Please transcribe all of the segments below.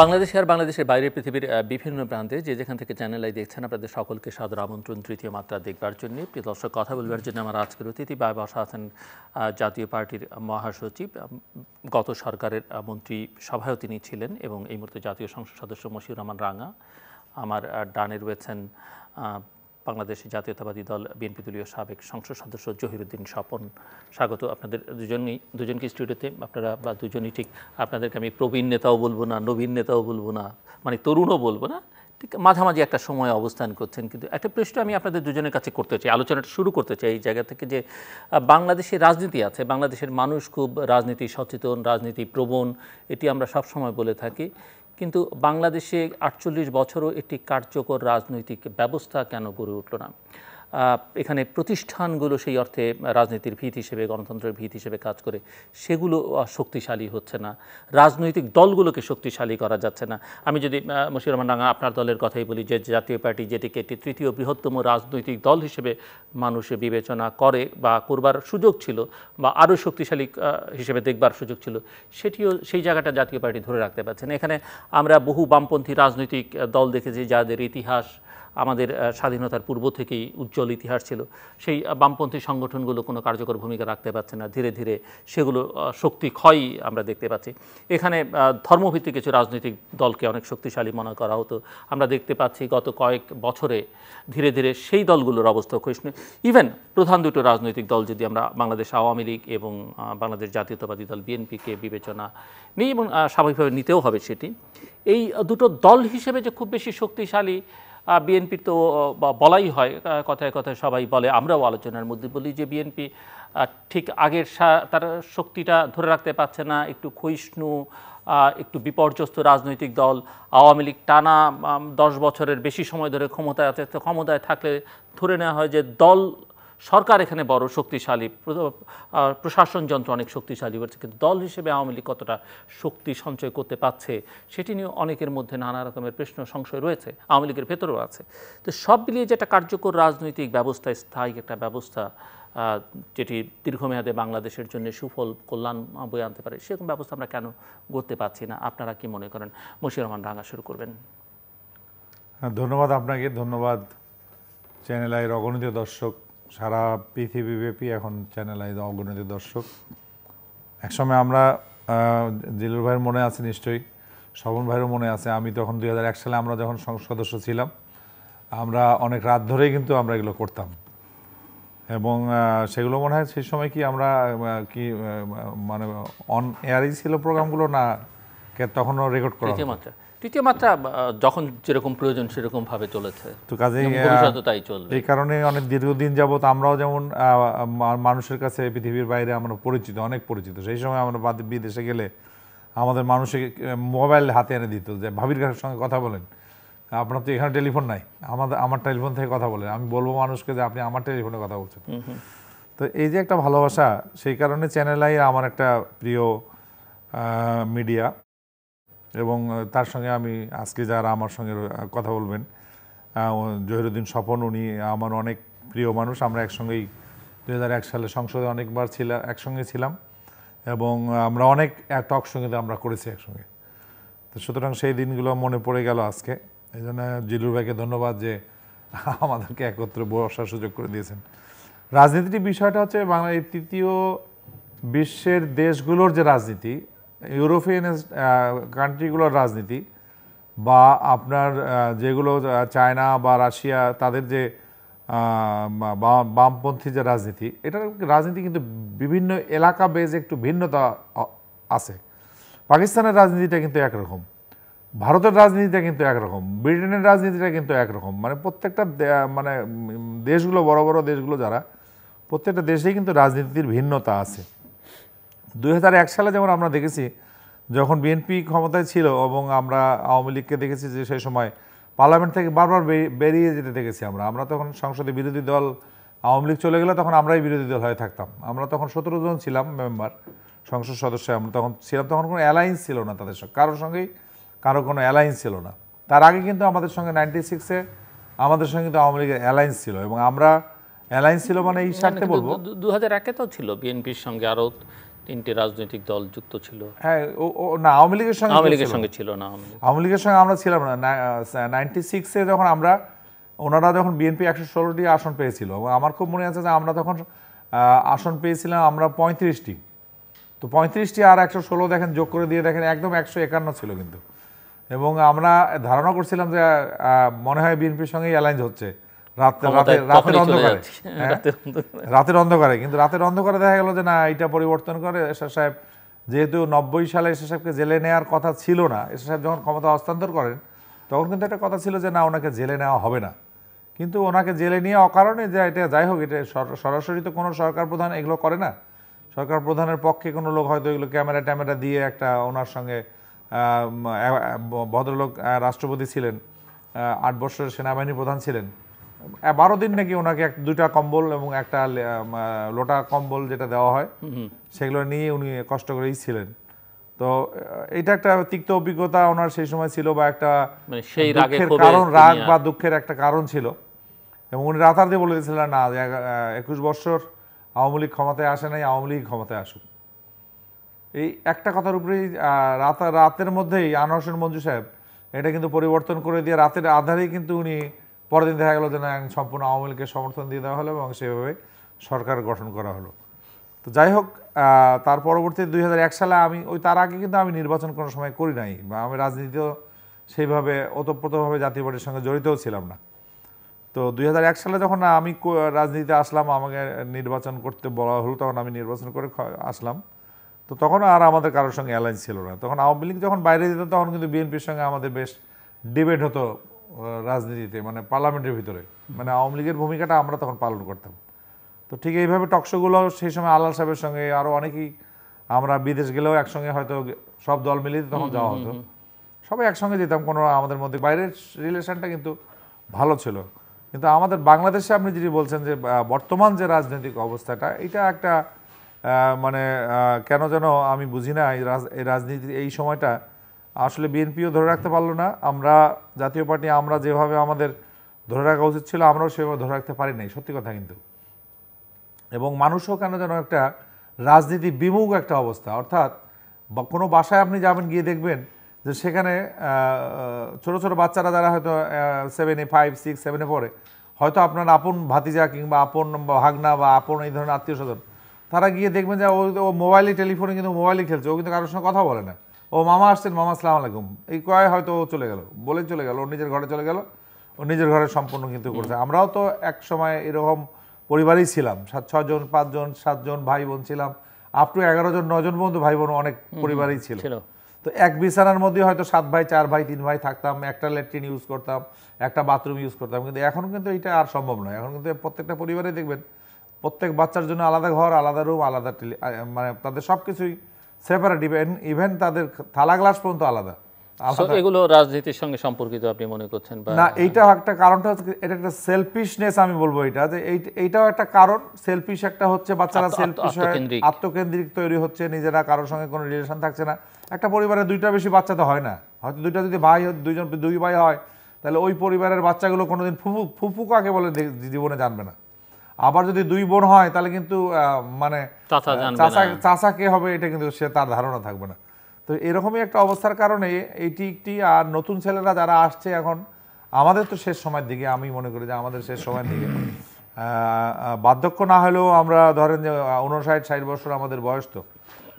বাংলাদেশে আর বাংলাদেশের বাইরে পৃথিবীর বিভিন্ন প্রান্তে যে যেখান থেকে চ্যানেল আই দেখছেন আপনাদের সকলকে সাদর আমন্ত্রণ, তৃতীয় মাত্রা দেখবার জন্য। প্রিয় দর্শক, কথা বলবার জন্য আমার আজকের অতিথি বা বসা আছেন জাতীয় পার্টির মহাসচিব গত সরকারের মন্ত্রী সভায়ও তিনি ছিলেন এবং এই মুহূর্তে জাতীয় সংসদ সদস্য মশিউর রহমান রাঙা। আমার ডানে রয়েছেন বাংলাদেশ জাতীয়তাবাদী দল, বিএনপি দলীয় সাবেক সংসদ সদস্য জহিরুদ্দিন স্বপন। স্বাগত আপনাদের দুজনই, দুজনকে স্টুডিওতে, আপনারা বা দুজনই ঠিক আপনাদেরকে আমি প্রবীণ নেতাও বলব না, নবীন নেতাও বলব না মানে তরুণও বলব না, ঠিক মাঝামাঝি একটা সময় অবস্থান করছেন। কিন্তু একটা প্রশ্ন আমি আপনাদের দুজনের কাছে করতে চাই, আলোচনাটা শুরু করতে চাই এই জায়গা থেকে যে বাংলাদেশে রাজনীতি আছে, বাংলাদেশের মানুষ খুব রাজনীতি সচেতন, রাজনীতি প্রবণ, এটি আমরা সবসময় বলে থাকি। কিন্তু বাংলাদেশে আটচল্লিশ বছরও একটি কার্যকর রাজনৈতিক ব্যবস্থা কেন গড়ে উঠল না? এখানে প্রতিষ্ঠানগুলো সেই অর্থে রাজনীতির ভিত হিসেবে গণতন্ত্রের ভিত হিসেবে কাজ করে সেগুলো শক্তিশালী হচ্ছে না। রাজনৈতিক দলগুলোকে শক্তিশালী করা যাচ্ছে না। আমি যদি আহ, মশিউর রহমান রাঙা আপনার দলের কথাই বলি যে জাতীয় পার্টি যেটিকে একটি তৃতীয় বৃহত্তম রাজনৈতিক দল হিসেবে মানুষে বিবেচনা করে বা করবার সুযোগ ছিল বা আরও শক্তিশালী হিসেবে দেখবার সুযোগ ছিল সেটিও সেই জায়গাটা জাতীয় পার্টি ধরে রাখতে পারছে না। এখানে আমরা বহু বামপন্থী রাজনৈতিক দল দেখেছি যাদের ইতিহাস আমাদের স্বাধীনতার পূর্ব থেকেই উজ্জ্বল ইতিহাস ছিল। সেই বামপন্থী সংগঠনগুলো কোনো কার্যকর ভূমিকা রাখতে পারছে না। ধীরে ধীরে সেগুলো শক্তি ক্ষয় আমরা দেখতে পাচ্ছি। এখানে ধর্মভিত্তিক কিছু রাজনৈতিক দলকে অনেক শক্তিশালী মনে করা হতো। আমরা দেখতে পাচ্ছি গত কয়েক বছরে ধীরে ধীরে সেই দলগুলোর অবস্থা ক্ষয়িষ্ণু ইভেন প্রধান দুটো রাজনৈতিক দল যদি আমরা বাংলাদেশ আওয়ামী লীগ এবং বাংলাদেশ জাতীয়তাবাদী দল বিএনপিকে বিবেচনা নিই এবং স্বাভাবিকভাবে নিতেও হবে সেটি। এই দুটো দল হিসেবে যে খুব বেশি শক্তিশালী বিএনপি তো বলাই হয় কথায় কথায় সবাই বলে, আমরাও আলোচনার মধ্যে বলি যে বিএনপি ঠিক আগের তার শক্তিটা ধরে রাখতে পারছে না, একটু ক্ষয়িষ্ণু একটু বিপর্যস্ত রাজনৈতিক দল, আওয়ামী লীগ টানা দশ বছরের বেশি সময় ধরে ক্ষমতায় আছে ক্ষমতায় থাকলে ধরে নেওয়া হয় যে দল সরকার এখানে বড় শক্তিশালী প্র- প্রশাসন যন্ত্র অনেক শক্তিশালী হচ্ছে কিন্তু দল হিসেবে আওয়ামী লীগ কতটা শক্তি সঞ্চয় করতে পারছে সেটি নিয়ে অনেকের মধ্যে নানা রকমের প্রশ্ন সংশয় রয়েছে আওয়ামী লীগের ভেতরেও আছে। তো সব মিলিয়ে যে একটা কার্যকর রাজনৈতিক ব্যবস্থা স্থায়ী একটা ব্যবস্থা যেটি দীর্ঘমেয়াদে বাংলাদেশের জন্য সুফল কল্যাণ বয়ে আনতে পারে সেরকম ব্যবস্থা আমরা কেন করতে পারছি না? আপনারা কি মনে করেন? মশিউর রহমান রাঙা শুরু করবেন। হ্যাঁ, ধন্যবাদ আপনাকে ধন্যবাদ চ্যানেল আইয়ের অগণিত দর্শক। সারা পৃথিবীব্যাপী এখন চ্যানেল আইয়ের অগণিত দর্শক। একসময় আমরা জিলুর ভাইয়ের মনে আছে নিশ্চয়ই শবন ভাইয়েরও মনে আছে। আমি তখন দু হাজার এক সালে আমরা যখন সংসদ সদস্য ছিলাম আমরা অনেক রাত ধরেই কিন্তু আমরা এগুলো করতাম। এবং সেগুলো মনে হয় সেই সময় কি আমরা কি মানে অন এয়ারই ছিল প্রোগ্রামগুলো না কে- তখনও রেকর্ড করা তৃতীয়? মাত্রা যখন যেরকম প্রয়োজন সেরকম ভাবে চলেছে। তো কাজেই তাই চলবে। এই কারণে অনেক দীর্ঘদিন যাবত আমরাও যেমন মানুষের কাছে পৃথিবীর বাইরে আমরা পরিচিত অনেক পরিচিত। সেই সময় আমরা বাদ- বিদেশে গেলে আমাদের মানুষকে মোবাইল হাতে এনে দিত যে ভাবির কাছের সঙ্গে কথা বলেন? আপনার তো এখানে টেলিফোন নাই। আমাদের আমার টেলিফোন থেকে কথা বলেন। আমি বলব মানুষকে যে আপনি আমার টেলিফোনে কথা বলছেন। তো এই যে একটা ভালোবাসা সেই কারণে চ্যানেল আই আমার একটা প্রিয় মিডিয়া। এবং তার সঙ্গে আমি আজকে যারা আমার সঙ্গে কথা বলবেন জহিরুদ্দিন স্বপন, উনি আমার অনেক প্রিয় মানুষ। আমরা একসঙ্গেই দু হাজার এক সালে সংসদে অনেকবার ছিলাম একসঙ্গে ছিলাম এবং আমরা অনেক টক সঙ্গীতে আমরা করেছি একসঙ্গে। তো সুতরাং সেই দিনগুলো মনে পড়ে গেল আজকে। এই জন্য জিলুর ভাইকে ধন্যবাদ যে আমাদেরকে একত্রে বসার সুযোগ করে দিয়েছেন। রাজনীতির বিষয়টা হচ্ছে বাংলা তৃতীয় বিশ্বের দেশগুলোর যে রাজনীতি ইউরোপিয়ান কান্ট্রিগুলোর রাজনীতি বা আপনার যেগুলো চায়না বা রাশিয়া, তাদের যে বামপন্থী যে রাজনীতি, এটার রাজনীতি কিন্তু বিভিন্ন এলাকা বেজ একটু ভিন্নতা আছে। পাকিস্তানের রাজনীতিটা কিন্তু একরকম, ভারতের রাজনীতিটা কিন্তু একরকম, ব্রিটেনের রাজনীতিটা কিন্তু একরকম। মানে প্রত্যেকটা মানে দেশগুলো, বড় বড় দেশগুলো যারা, প্রত্যেকটা দেশেই কিন্তু রাজনীতির ভিন্নতা আছে। দুই হাজার এক সালে যেমন আমরা দেখেছি যখন বিএনপি ক্ষমতায় ছিল এবং আমরা আওয়ামী লীগকে দেখেছি যে সেই সময় পার্লামেন্ট থেকে বারবার বেরিয়ে যেতে দেখেছি আমরা আমরা তখন সংসদে বিরোধী দল আওয়ামী লীগ চলে গেলে তখন আমরাই বিরোধী দল হয়ে থাকতাম আমরা তখন সতেরো জন ছিলাম মেম্বার সংসদ সদস্য আমরা তখন ছিলাম তখন কোনো অ্যালায়েন্স ছিল না তাদের সঙ্গে কারোর সঙ্গেই কারও কোনো অ্যালায়েন্স ছিল না তার আগে কিন্তু আমাদের সঙ্গে নাইনটি সিক্সে আমাদের সঙ্গে কিন্তু আওয়ামী লীগের অ্যালায়েন্স ছিল এবং আমরা অ্যালায়েন্স ছিল মানে এই স্বার্থে বলব দু হাজার একে তো ছিল বিএনপির সঙ্গে আরও তিনটি রাজনৈতিক দল যুক্ত ছিল। হ্যাঁ ও না আওয়ামী লীগের সঙ্গে আওয়ামী লীগের। সঙ্গে ছিল না আওয়ামী লীগের সঙ্গে আমরা ছিলাম না। নাইনটি সিক্সে যখন আমরা ওনারা যখন বিএনপি একশো ষোলোটি আসন পেয়েছিল এবং আমার খুব মনে আছে যে আমরা তখন আসন পেয়েছিলাম আমরা পঁয়ত্রিশটি। তো পঁয়ত্রিশটি আর একশো ষোলো দেখেন যোগ করে দিয়ে দেখেন একদম একশো একান্ন ছিল কিন্তু। এবং আমরা ধারণা করছিলাম যে মনে হয় বিএনপির সঙ্গেই অ্যালাইন্স হচ্ছে। রাতের অন্ধকারে। হ্যাঁ? রাতের অন্ধকারে। কিন্তু রাতের অন্ধকারে দেখা গেল যে না এটা পরিবর্তন করে। এরশাদ সাহেব যেহেতু নব্বই সালে এরশাদ সাহেবকে জেলে নেওয়ার কথা ছিল না এরশাদ সাহেব যখন ক্ষমতা হস্তান্তর করেন তখন কিন্তু একটা কথা ছিল যে না ওনাকে জেলে নেওয়া হবে না। কিন্তু ওনাকে জেলে নিয়ে অকারণে যে এটা যাই হোক এটা সরাসরি তো কোনো সরকার প্রধান এগুলো করে না। সরকার প্রধানের পক্ষে কোনো লোক হয়তো এগুলো ক্যামেরা ট্যামেরা দিয়ে একটা ওনার সঙ্গে ভদ্রলোক রাষ্ট্রপতি ছিলেন আট বছরের সেনাবাহিনী প্রধান ছিলেন। বারো দিন নাকি ওনাকে এক দুইটা কম্বল এবং একটা লোটা কম্বল যেটা দেওয়া হয় সেগুলো নিয়ে উনি কষ্ট করেই ছিলেন। তো এটা একটা তিক্ত অভিজ্ঞতা ওনার সেই সময় ছিল বা একটা মানে সেই রাগে দুঃখের ক্ষোভে কারণ রাগ বা দুঃখের একটা কারণ ছিল। এবং উনি রাতারাতি বলে দিয়েছিলেন না একুশ বছর আওয়ামী লীগ ক্ষমতায় আসে নাই আওয়ামী লীগ ক্ষমতায় আসুক। এই একটা কথার উপরেই আহ, রাত রাতের মধ্যেই আনোয়ার হোসেন মঞ্জু সাহেব এটা কিন্তু পরিবর্তন করে দিয়ে রাতের আধারেই কিন্তু উনি পরের দিন দেখা গেল যে না সম্পূর্ণ আওয়ামী লীগকে সমর্থন দিয়ে দেওয়া হলো এবং সেভাবে সরকার গঠন করা হলো। তো যাই হোক তার পরবর্তী দুই হাজার এক সালে আমি, ওই তার আগে কিন্তু আমি নির্বাচন কোনো সময় করি নাই বা আমি রাজনীতিও সেইভাবে ওতপ্রোতভাবে জাতীয় পার্টির সঙ্গে জড়িতও ছিলাম না। তো দুই হাজার এক সালে যখন আমি রাজনীতিতে আসলাম, আমাকে নির্বাচন করতে বলা হলো, তখন আমি নির্বাচন করে আসলাম। তো তখন আর আমাদের কারোর সঙ্গে অ্যালায়েন্স ছিল না। তখন আওয়ামী লীগ যখন বাইরে যেত তখন কিন্তু বিএনপির সঙ্গে আমাদের বেশ ডিবেট হতো রাজনীতিতে মানে পার্লামেন্টের ভিতরে। মানে আওয়ামী লীগের ভূমিকাটা আমরা তখন পালন করতাম। তো ঠিক এইভাবে টকশোগুলো সেই সময় আল্লাহ সাহেবের সঙ্গে আরও অনেকেই আমরা বিদেশ গেলেও একসঙ্গে হয়তো সব দল মিলিয়ে তখন যাওয়া হতো। সবাই একসঙ্গে যেতাম কোনো আমাদের মধ্যে। বাইরের রিলেশনটা কিন্তু ভালো ছিল। কিন্তু আমাদের বাংলাদেশে আপনি যদি বলছেন যে বর্তমান যে রাজনৈতিক অবস্থাটা এটা একটা মানে কেন যেন আমি বুঝি না এই রাজনীতি এই সময়টা আসলে বিএনপিও ধরে রাখতে পারল না। আমরা, জাতীয় পার্টি, আমরা যেভাবে আমাদের ধরে রাখা উচিত ছিল, আমরাও সেভাবে ধরে রাখতে পারি নাই, সত্যি কথা কিন্তু। এবং মানুষও কেন যেন একটা রাজনীতি বিমুখ একটা অবস্থা। অর্থাৎ কোনো বাসায় আপনি যাবেন, গিয়ে দেখবেন যে সেখানে ছোট ছোট বাচ্চারা যারা হয়তো সেভেনে ফাইভ সিক্স সেভেনে পড়ে, হয়তো আপনার আপন ভাতিজা কিংবা আপন ভাগনা বা আপন এই ধরনের আত্মীয় স্বজন, তারা গিয়ে দেখবেন যে ও মোবাইলে টেলিফোনে কিন্তু মোবাইলে খেলছে, ও কিন্তু কারোর সঙ্গে কথা বলে না। ও মামা আসছেন মামা আসসালাম আলাইকুম। এই কয় হয়তো ও চলে গেল। বলে চলে গেল ওর নিজের ঘরে চলে গেল। ও নিজের ঘরে সম্পূর্ণ কিন্তু করছে। আমরাও তো এক সময় এরকম পরিবারই ছিলাম। সাত ছজন পাঁচজন সাতজন ভাই বোন ছিলাম। আপ টু এগারো জন নজন পর্যন্ত ভাই বোন অনেক পরিবারই ছিল। ছিল। তো এক বিছানার মধ্যে হয়তো সাত ভাই চার ভাই তিন ভাই থাকতাম। একটা ল্যাট্রিন ইউজ করতাম একটা বাথরুম ইউজ করতাম। কিন্তু এখন কিন্তু এটা আর সম্ভব নয়। এখন কিন্তু প্রত্যেকটা পরিবারে দেখবেন প্রত্যেক বাচ্চার জন্য আলাদা ঘর আলাদা রুম আলাদা মানে তাদের সব কিছুই সেপারেট ইভেন ইভেন তাদের থালা গ্লাস পর্যন্ত আলাদা। এগুলো রাজনীতির সঙ্গে সম্পর্কিত আপনি মনে করছেন না এইটাও একটা কারণটা হচ্ছে এটা একটা সেলফিশনেস আমি বলব এটা যে এইটাও একটা কারণ সেলফিশ একটা হচ্ছে বাচ্চারা সেলফিশ হয়ে আত্মকেন্দ্রিক। আত্মকেন্দ্রিক তৈরি হচ্ছে নিজেরা কারোর সঙ্গে কোনো রিলেশন থাকছে না। একটা পরিবারে দুইটা বেশি বাচ্চা তো হয় না হয়তো দুইটা যদি ভাই দুইজন দুই ভাই হয় তাহলে ওই পরিবারের বাচ্চাগুলো কোনোদিন ফুফু ফুফু কাকে বলে জীবনে জানবে না। আবার যদি দুই বোন হয় তাহলে কিন্তু মানে চাচা কে হবে এটা কিন্তু সে তার ধারণা থাকবে না। তো এরকমই একটা অবস্থার কারণে এটি একটি আর নতুন ছেলেরা যারা আসছে এখন আমাদের তো শেষ সময়ের দিকে আমি মনে করি যে আমাদের শেষ সময়ের দিকে। বার্ধক্য না হলেও আমরা ধরেন যে উনষাট ষাট বছর আমাদের বয়স তো।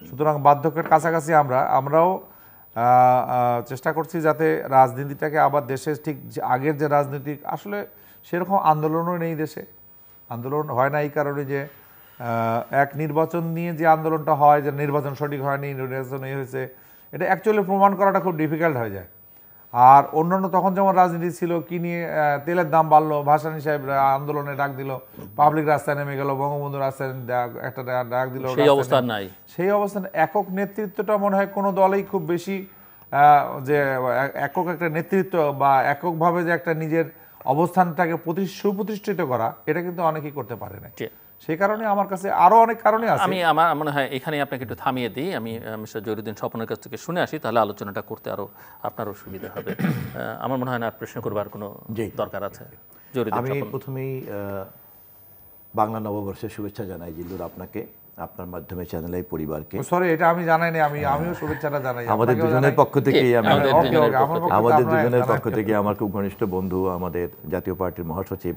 সুতরাং বার্ধক্যের কাছাকাছি আমরা আমরাও চেষ্টা করছি যাতে রাজনীতিটাকে আবার দেশে ঠিক যে আগের যে রাজনীতি আসলে সেরকম আন্দোলনও নেই দেশে। আন্দোলন হয় না এই কারণে যে এক নির্বাচন নিয়ে যে আন্দোলনটা হয় যে নির্বাচন সঠিক হয়নি নির্বাচন এই হয়েছে এটা অ্যাকচুয়ালি প্রমাণ করাটা খুব ডিফিকাল্ট হয়ে যায়। আর অন্যান্য তখন যেমন রাজনীতি ছিল কি নিয়ে তেলের দাম বাড়লো ভাসানী সাহেব আন্দোলনে ডাক দিল পাবলিক রাস্তায় নেমে গেল বঙ্গবন্ধু রাস্তায় ডাক- একটা ডাক দিল সেই রাস্তায় অবস্থা নাই। সেই অবস্থানে একক নেতৃত্বটা মনে হয় কোনো দলেই খুব বেশি যে একক একটা নেতৃত্ব বা এককভাবে যে একটা নিজের অবস্থানটাকে প্রতি- সুপ্রতিষ্ঠিত করা এটা কিন্তু অনেকেই করতে পারে না সেই কারণে আমার কাছে আরও অনেক কারণে আছে। আমি আমার মনে হয় এখানে আপনাকে একটু থামিয়ে দিই। আমি মিস্টার জহিরুদ্দিন স্বপনের কাছ থেকে শুনে আসি তাহলে আলোচনাটা করতে আরও আপনারও সুবিধা হবে। আমার মনে হয় না প্রশ্ন করবার কোনো। দরকার আছে। আমি প্রথমেই বাংলা নববর্ষের শুভেচ্ছা জানাই জিল্লুর আপনাকে। আপনার মাধ্যমে চ্যানেল আই পরিবারকে। সরি এটা আমি জানাইনি আমি আমিও শুভেচ্ছাটা জানাই। আমাদের দুজনের পক্ষ থেকে আমি আমাদের দুজনের পক্ষ থেকে। আমাদের দুজনের পক্ষ থেকে আমার খুব ঘনিষ্ঠ বন্ধু আমাদের জাতীয় পার্টির মহাসচিব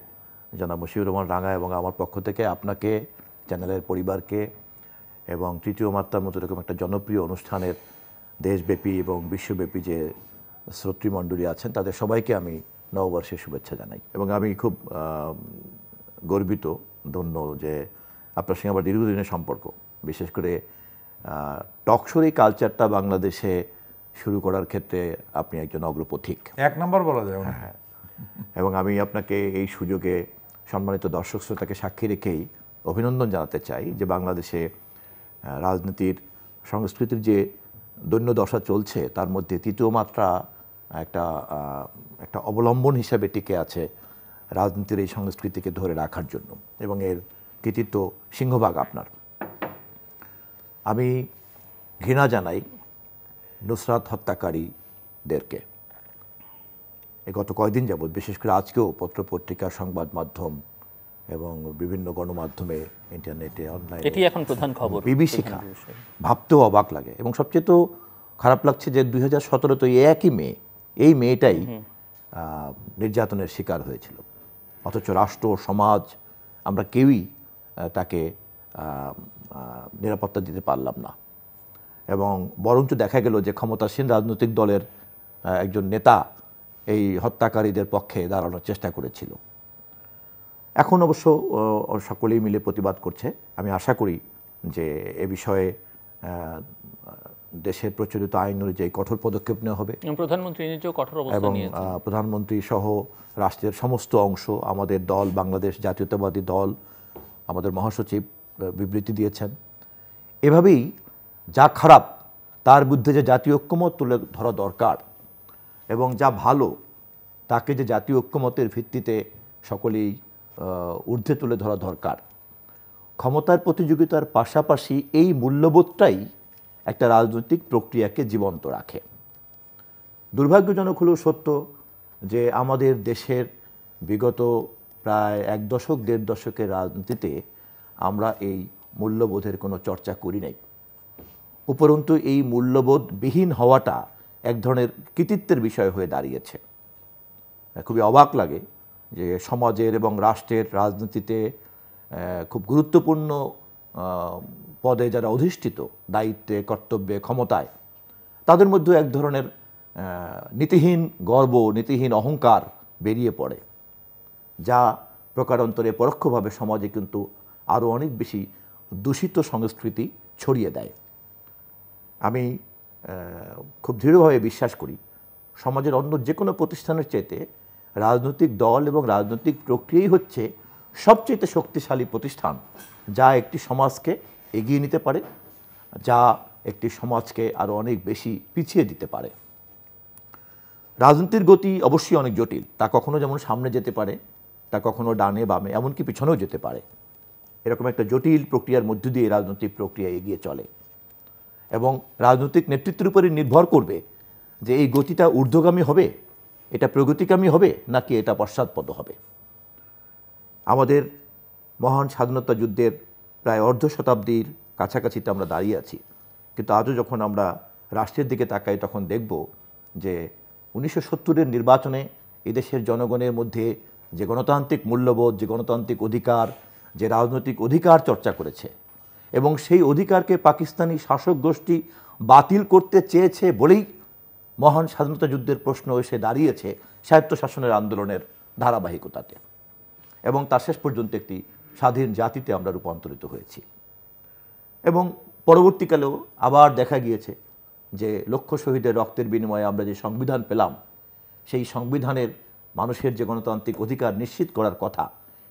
জনাব মশিউর রহমান রাঙা এবং আমার পক্ষ থেকে আপনাকে চ্যানেলের পরিবারকে এবং তৃতীয় মাত্রার মতো এরকম একটা জনপ্রিয় অনুষ্ঠানের দেশব্যাপী এবং বিশ্বব্যাপী যে শ্রোতৃমণ্ডলী আছেন তাদের সবাইকে আমি নববর্ষের শুভেচ্ছা জানাই। এবং আমি খুব গর্বিত ধন্য যে আপনার সঙ্গে আমার দীর্ঘদিনের সম্পর্ক। বিশেষ করে টকশোর এই কালচারটা বাংলাদেশে শুরু করার ক্ষেত্রে আপনি একজন অগ্রপথিক। এক নম্বর বলা যায় হ্যাঁ। এবং আমি আপনাকে এই সুযোগে সম্মানিত দর্শক শ্রোতাকে সাক্ষী রেখেই অভিনন্দন জানাতে চাই যে বাংলাদেশে রাজনীতির সংস্কৃতির যে দৈন্য দশা চলছে তার মধ্যে তৃতীয় মাত্রা একটা একটা অবলম্বন হিসাবে টিকে আছে রাজনীতির এই সংস্কৃতিকে ধরে রাখার জন্য। এবং এর কৃতিত্ব সিংহভাগ আপনার। আমি ঘৃণা জানাই নুসরাত হত্যাকারীদেরকে। গত কয়দিন যাবৎ বিশেষ করে আজকেও পত্রপত্রিকা সংবাদ মাধ্যম এবং বিভিন্ন গণমাধ্যমে ইন্টারনেটে অনলাইন এটি এখন প্রধান খবর। বিভীষিকা ভাবতেও অবাক লাগে এবং সবচেয়ে তো খারাপ লাগছে যে দুই হাজার সতেরো তো এই একই মেয়ে এই মেয়েটাই নির্যাতনের শিকার হয়েছিল। অথচ রাষ্ট্র সমাজ আমরা কেউই তাকে নিরাপত্তা দিতে পারলাম না। এবং বরঞ্চ দেখা গেল যে ক্ষমতাসীন রাজনৈতিক দলের একজন নেতা এই হত্যাকারীদের পক্ষে দাঁড়ানোর চেষ্টা করেছিল। এখন অবশ্য সকলেই মিলে প্রতিবাদ করছে। আমি আশা করি যে এ বিষয়ে দেশের প্রচলিত আইন অনুযায়ী কঠোর পদক্ষেপ নেওয়া হবে। প্রধানমন্ত্রী নিজেও কঠোর এবং প্রধানমন্ত্রী সহ রাষ্ট্রের সমস্ত অংশ আমাদের দল বাংলাদেশ জাতীয়তাবাদী দল আমাদের মহাসচিব বিবৃতি দিয়েছেন। এভাবেই যা খারাপ, তার বিরুদ্ধে যে জাতীয় ঐক্যমত তুলে ধরা দরকার এবং যা ভালো, তাকে যে জাতীয় ঐক্যমতের ভিত্তিতে সকলেই ঊর্ধ্বে তুলে ধরা দরকার। ক্ষমতার প্রতিযোগিতার পাশাপাশি এই মূল্যবোধটাই একটা রাজনৈতিক প্রক্রিয়াকে জীবন্ত রাখে। দুর্ভাগ্যজনক হলেও সত্য যে আমাদের দেশের বিগত প্রায় এক দশক, দেড় দশকের রাজনীতিতে আমরা এই মূল্যবোধের কোনো চর্চা করি নাই। উপরন্তু এই মূল্যবোধ বিহীন হওয়াটা এক ধরনের কৃতিত্বের বিষয় হয়ে দাঁড়িয়েছে। খুবই অবাক লাগে যে সমাজের এবং রাষ্ট্রের রাজনীতিতে খুব গুরুত্বপূর্ণ পদে যারা অধিষ্ঠিত, দায়িত্বে, কর্তব্যে, ক্ষমতায়, তাদের মধ্যে এক ধরনের নীতিহীন গর্ব, নীতিহীন অহংকার বেরিয়ে পড়ে। যা প্রকারান্তরে পরোক্ষভাবে সমাজে কিন্তু আরও অনেক বেশি দূষিত সংস্কৃতি ছড়িয়ে দেয়। আমি খুব দৃঢ়ভাবে বিশ্বাস করি, সমাজের অন্য যে কোনো প্রতিষ্ঠানের চাইতে রাজনৈতিক দল এবং রাজনৈতিক প্রক্রিয়াই হচ্ছে সবচেয়ে শক্তিশালী প্রতিষ্ঠান, যা একটি সমাজকে এগিয়ে নিতে পারে, যা একটি সমাজকে আরও অনেক বেশি পিছিয়ে দিতে পারে। রাজনীতির গতি অবশ্যই অনেক জটিল, তা কখনো যেমন সামনে যেতে পারে তা কখনো ডানে বামে, এমনকি পিছনেও যেতে পারে। এরকম একটা জটিল প্রক্রিয়ার মধ্য দিয়ে রাজনৈতিক প্রক্রিয়া এগিয়ে চলে। এবং রাজনৈতিক নেতৃত্বের উপরে নির্ভর করবে যে এই গতিটা ঊর্ধ্বগামী হবে, এটা প্রগতিকামী হবে, নাকি এটা পশ্চাৎপদ হবে। আমাদের মহান স্বাধীনতা যুদ্ধের প্রায় অর্ধ শতাব্দীর কাছাকাছিতে আমরা দাঁড়িয়ে আছি। কিন্তু আজও যখন আমরা রাষ্ট্রের দিকে তাকাই, তখন দেখব যে উনিশশো সত্তরের নির্বাচনে এদেশের জনগণের মধ্যে যে গণতান্ত্রিক মূল্যবোধ, যে গণতান্ত্রিক অধিকার, যে রাজনৈতিক অধিকার চর্চা করেছে এবং সেই অধিকারকে পাকিস্তানি শাসক গোষ্ঠী বাতিল করতে চেয়েছে বলেই মহান স্বাধীনতা যুদ্ধের প্রশ্ন এসে দাঁড়িয়েছে স্বায়ত্তশাসনের আন্দোলনের ধারাবাহিকতাতে এবং তার শেষ পর্যন্ত একটি স্বাধীন জাতিতে আমরা রূপান্তরিত হয়েছি। এবং পরবর্তীকালেও আবার দেখা গিয়েছে যে লক্ষ শহীদের রক্তের বিনিময়ে আমরা যে সংবিধান পেলাম, সেই সংবিধানের মানুষের যে গণতান্ত্রিক অধিকার নিশ্চিত করার কথা,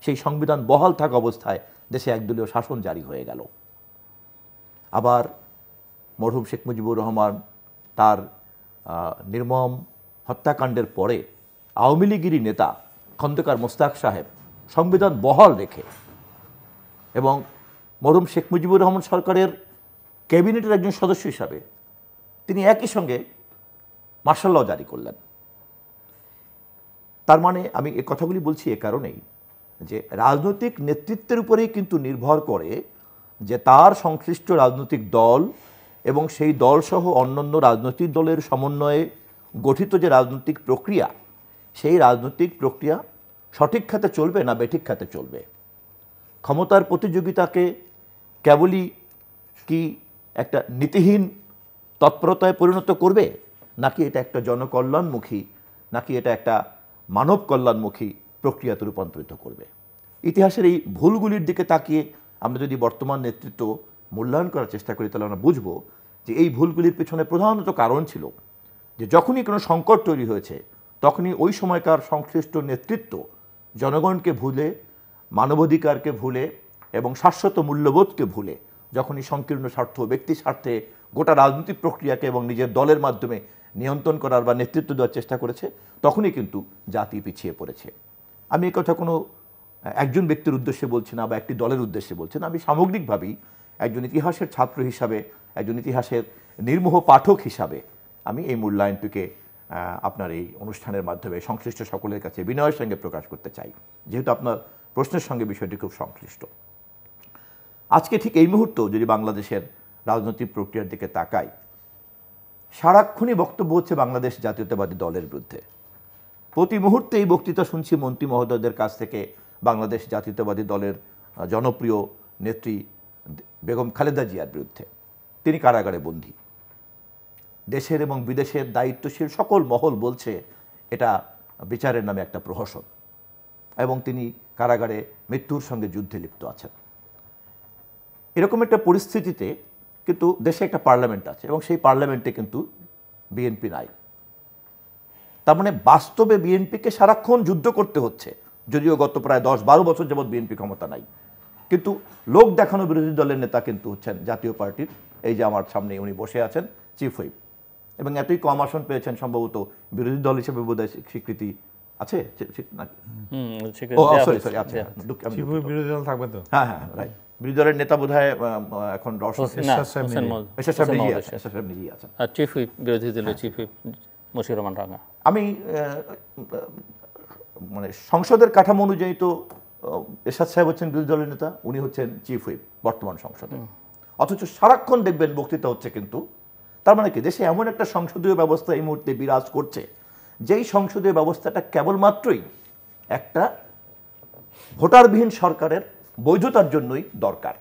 সেই সংবিধান বহাল থাকা অবস্থায় দেশে একদলীয় শাসন জারি হয়ে গেল। আবার মরহুম শেখ মুজিবুর রহমান তার নির্মম হত্যাকাণ্ডের পরে আওয়ামী লীগেরই নেতা খন্দকার মোস্তাক সাহেব সংবিধান বহাল রেখে এবং মরহুম শেখ মুজিবুর রহমান সরকারের ক্যাবিনেটের একজন সদস্য হিসাবে তিনি একই সঙ্গে মার্শাল ল জারি করলেন। তার মানে আমি এ কথাগুলি বলছি এ কারণেই যে রাজনৈতিক নেতৃত্বের উপরেই কিন্তু নির্ভর করে যে তার সংশ্লিষ্ট রাজনৈতিক দল এবং সেই দলসহ অন্যান্য রাজনৈতিক দলের সমন্বয়ে গঠিত যে রাজনৈতিক প্রক্রিয়া, সেই রাজনৈতিক প্রক্রিয়া সঠিক খাতে চলবে না বেঠিক খাতে চলবে? ক্ষমতার প্রতিযোগিতাকে কেবলই কি একটা নীতিহীন তৎপরতায় পরিণত করবে? নাকি এটা একটা জনকল্যাণমুখী, নাকি এটা একটা মানব কল্যাণমুখী প্রক্রিয়াতে রূপান্তরিত করবে। ইতিহাসের এই ভুলগুলির দিকে তাকিয়ে আমরা যদি বর্তমান নেতৃত্ব মূল্যায়ন করার চেষ্টা করি, তাহলে আমরা বুঝব যে এই ভুলগুলির পেছনে প্রধানত কারণ ছিল যে যখনই কোনো সংকট তৈরি হয়েছে, তখনই ওই সময়কার সংশ্লিষ্ট নেতৃত্ব জনগণকে ভুলে, মানবাধিকারকে ভুলে এবং শাশ্বত মূল্যবোধকে ভুলে যখনই সংকীর্ণ স্বার্থ ব্যক্তি স্বার্থে গোটা রাজনৈতিক প্রক্রিয়াকে এবং নিজের দলের মাধ্যমে নিয়ন্ত্রণ করার বা নেতৃত্ব দেওয়ার চেষ্টা করেছে, তখনই কিন্তু জাতি পিছিয়ে পড়েছে। আমি এই কথা কোনো, একজন ব্যক্তির উদ্দেশ্যে বলছি না বা একটি দলের উদ্দেশ্যে বলছি না, আমি সামগ্রিকভাবেই একজন ইতিহাসের ছাত্র হিসাবে, একজন ইতিহাসের নির্মোহ পাঠক হিসাবে আমি এই মূল্যায়নটিকে আপনার এই অনুষ্ঠানের মাধ্যমে সংশ্লিষ্ট সকলের কাছে বিনয়ের সঙ্গে প্রকাশ করতে চাই। যেহেতু আপনার প্রশ্নের সঙ্গে বিষয়টি খুব সংশ্লিষ্ট। আজকে ঠিক এই মুহূর্তেও যদি বাংলাদেশের রাজনৈতিক প্রক্রিয়ার দিকে তাকাই সারাক্ষণই বক্তব্য হচ্ছে বাংলাদেশ জাতীয়তাবাদী দলের বিরুদ্ধে। প্রতি মুহূর্তে এই বক্তৃতা শুনছি মন্ত্রী মহোদয়দের কাছ থেকে বাংলাদেশ জাতীয়তাবাদী দলের জনপ্রিয় নেত্রী বেগম খালেদা জিয়ার বিরুদ্ধে। তিনি কারাগারে বন্দী। দেশের এবং বিদেশের দায়িত্বশীল সকল মহল বলছে এটা বিচারের নামে একটা প্রহসন এবং তিনি কারাগারে মৃত্যুর সঙ্গে যুদ্ধে লিপ্ত আছেন। এরকম একটা পরিস্থিতিতে কিন্তু দেশে একটা পার্লামেন্ট আছে এবং সেই পার্লামেন্টে কিন্তু বিএনপি নাই। তার মানে বাস্তবে বিএনপিকে সারাক্ষণ যুদ্ধ করতে হচ্ছে যদিও গত প্রায় দশ বারো বছর যাবৎ বিএনপি ক্ষমতা নাই। কিন্তু লোক দেখানো বিরোধী দলের নেতা কিন্তু হচ্ছেন জাতীয় পার্টির এই যে আমার সামনে উনি বসে আছেন চিফ হুইপ এবং এতই কম আসন পেয়েছেন সম্ভবত বিরোধী দল হিসেবে বোধহয় স্বীকৃতি আছে? নাকি? সরি সরি আচ্ছা আমি শিবু দুঃখিত। বিরোধী দল থাকবে তো? হ্যাঁ হ্যাঁ রাইট বিরোধী দলের নেতা বোধ হয় এখন আছেন চিফ হুইপ বিরোধী দলের চিফ হুইপ মশিউর রহমান রাঙা আমি মানে সংসদের কাঠামো অনুযায়ী তো এরশাদ সাহেব হচ্ছেন বিরোধী দলের নেতা উনি হচ্ছেন চিফ হুইপ বর্তমান সংসদে। অথচ সারাক্ষণ দেখবেন বক্তৃতা হচ্ছে কিন্তু তার মানে কি? দেশে এমন একটা সংসদীয় ব্যবস্থা এই মুহূর্তে বিরাজ করছে যেই সংসদীয় ব্যবস্থাটা কেবলমাত্রই একটা ভোটারবিহীন সরকারের বৈধতার জন্যই দরকার।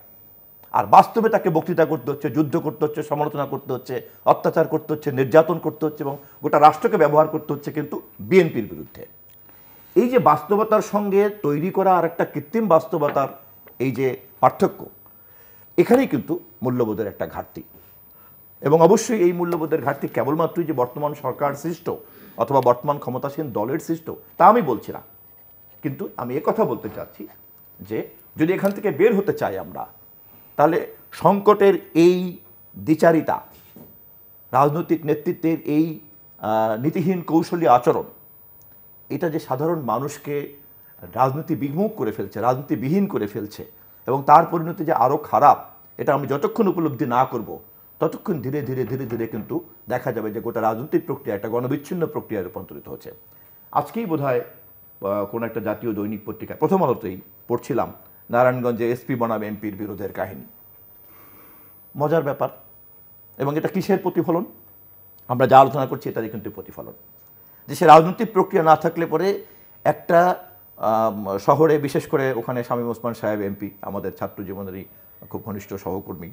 আর বাস্তবে তাকে বক্তৃতা করতে হচ্ছে, যুদ্ধ করতে হচ্ছে, সমালোচনা করতে হচ্ছে, অত্যাচার করতে হচ্ছে, নির্যাতন করতে হচ্ছে এবং গোটা রাষ্ট্রকে ব্যবহার করতে হচ্ছে কিন্তু বিএনপির বিরুদ্ধে। এই যে বাস্তবতার সঙ্গে তৈরি করা আর একটা কৃত্রিম বাস্তবতার এই যে পার্থক্য, এখানেই কিন্তু মূল্যবোধের একটা ঘাটতি। এবং অবশ্যই এই মূল্যবোধের ঘাটতি কেবলমাত্রই যে বর্তমান সরকার সৃষ্ট অথবা বর্তমান ক্ষমতাসীন দলের সৃষ্ট, তা আমি বলছি না। কিন্তু আমি কথা বলতে চাচ্ছি যে যদি এখান থেকে বের হতে চাই আমরা, তাহলে সংকটের এই দ্বিচারিতা, রাজনৈতিক নেতৃত্বের এই নীতিহীন কৌশলী আচরণ, এটা যে সাধারণ মানুষকে রাজনীতি বিমুখ করে ফেলছে রাজনীতিবিহীন করে ফেলছে এবং তার পরিণতি যে আরও খারাপ, এটা আমি যতক্ষণ উপলব্ধি না করব, ততক্ষণ ধীরে ধীরে ধীরে ধীরে কিন্তু দেখা যাবে যে গোটা রাজনৈতিক প্রক্রিয়া একটা গণবিচ্ছিন্ন প্রক্রিয়ায় রূপান্তরিত হচ্ছে। আজকেই বোধ হয় কোনো একটা জাতীয় দৈনিক পত্রিকা প্রথম আলোতেই পড়ছিলাম নারায়ণগঞ্জে এসপি বনাম এমপির বিরোধের কাহিনী। মজার ব্যাপার। এবং এটা কিসের প্রতিফলন? আমরা যা আলোচনা করছি এটারই কিন্তু প্রতিফলন। দেশে রাজনৈতিক প্রক্রিয়া না থাকলে পরে একটা শহরে বিশেষ করে ওখানে শামীম ওসমান সাহেব এমপি, আমাদের ছাত্র জীবনেরই খুব ঘনিষ্ঠ সহকর্মী।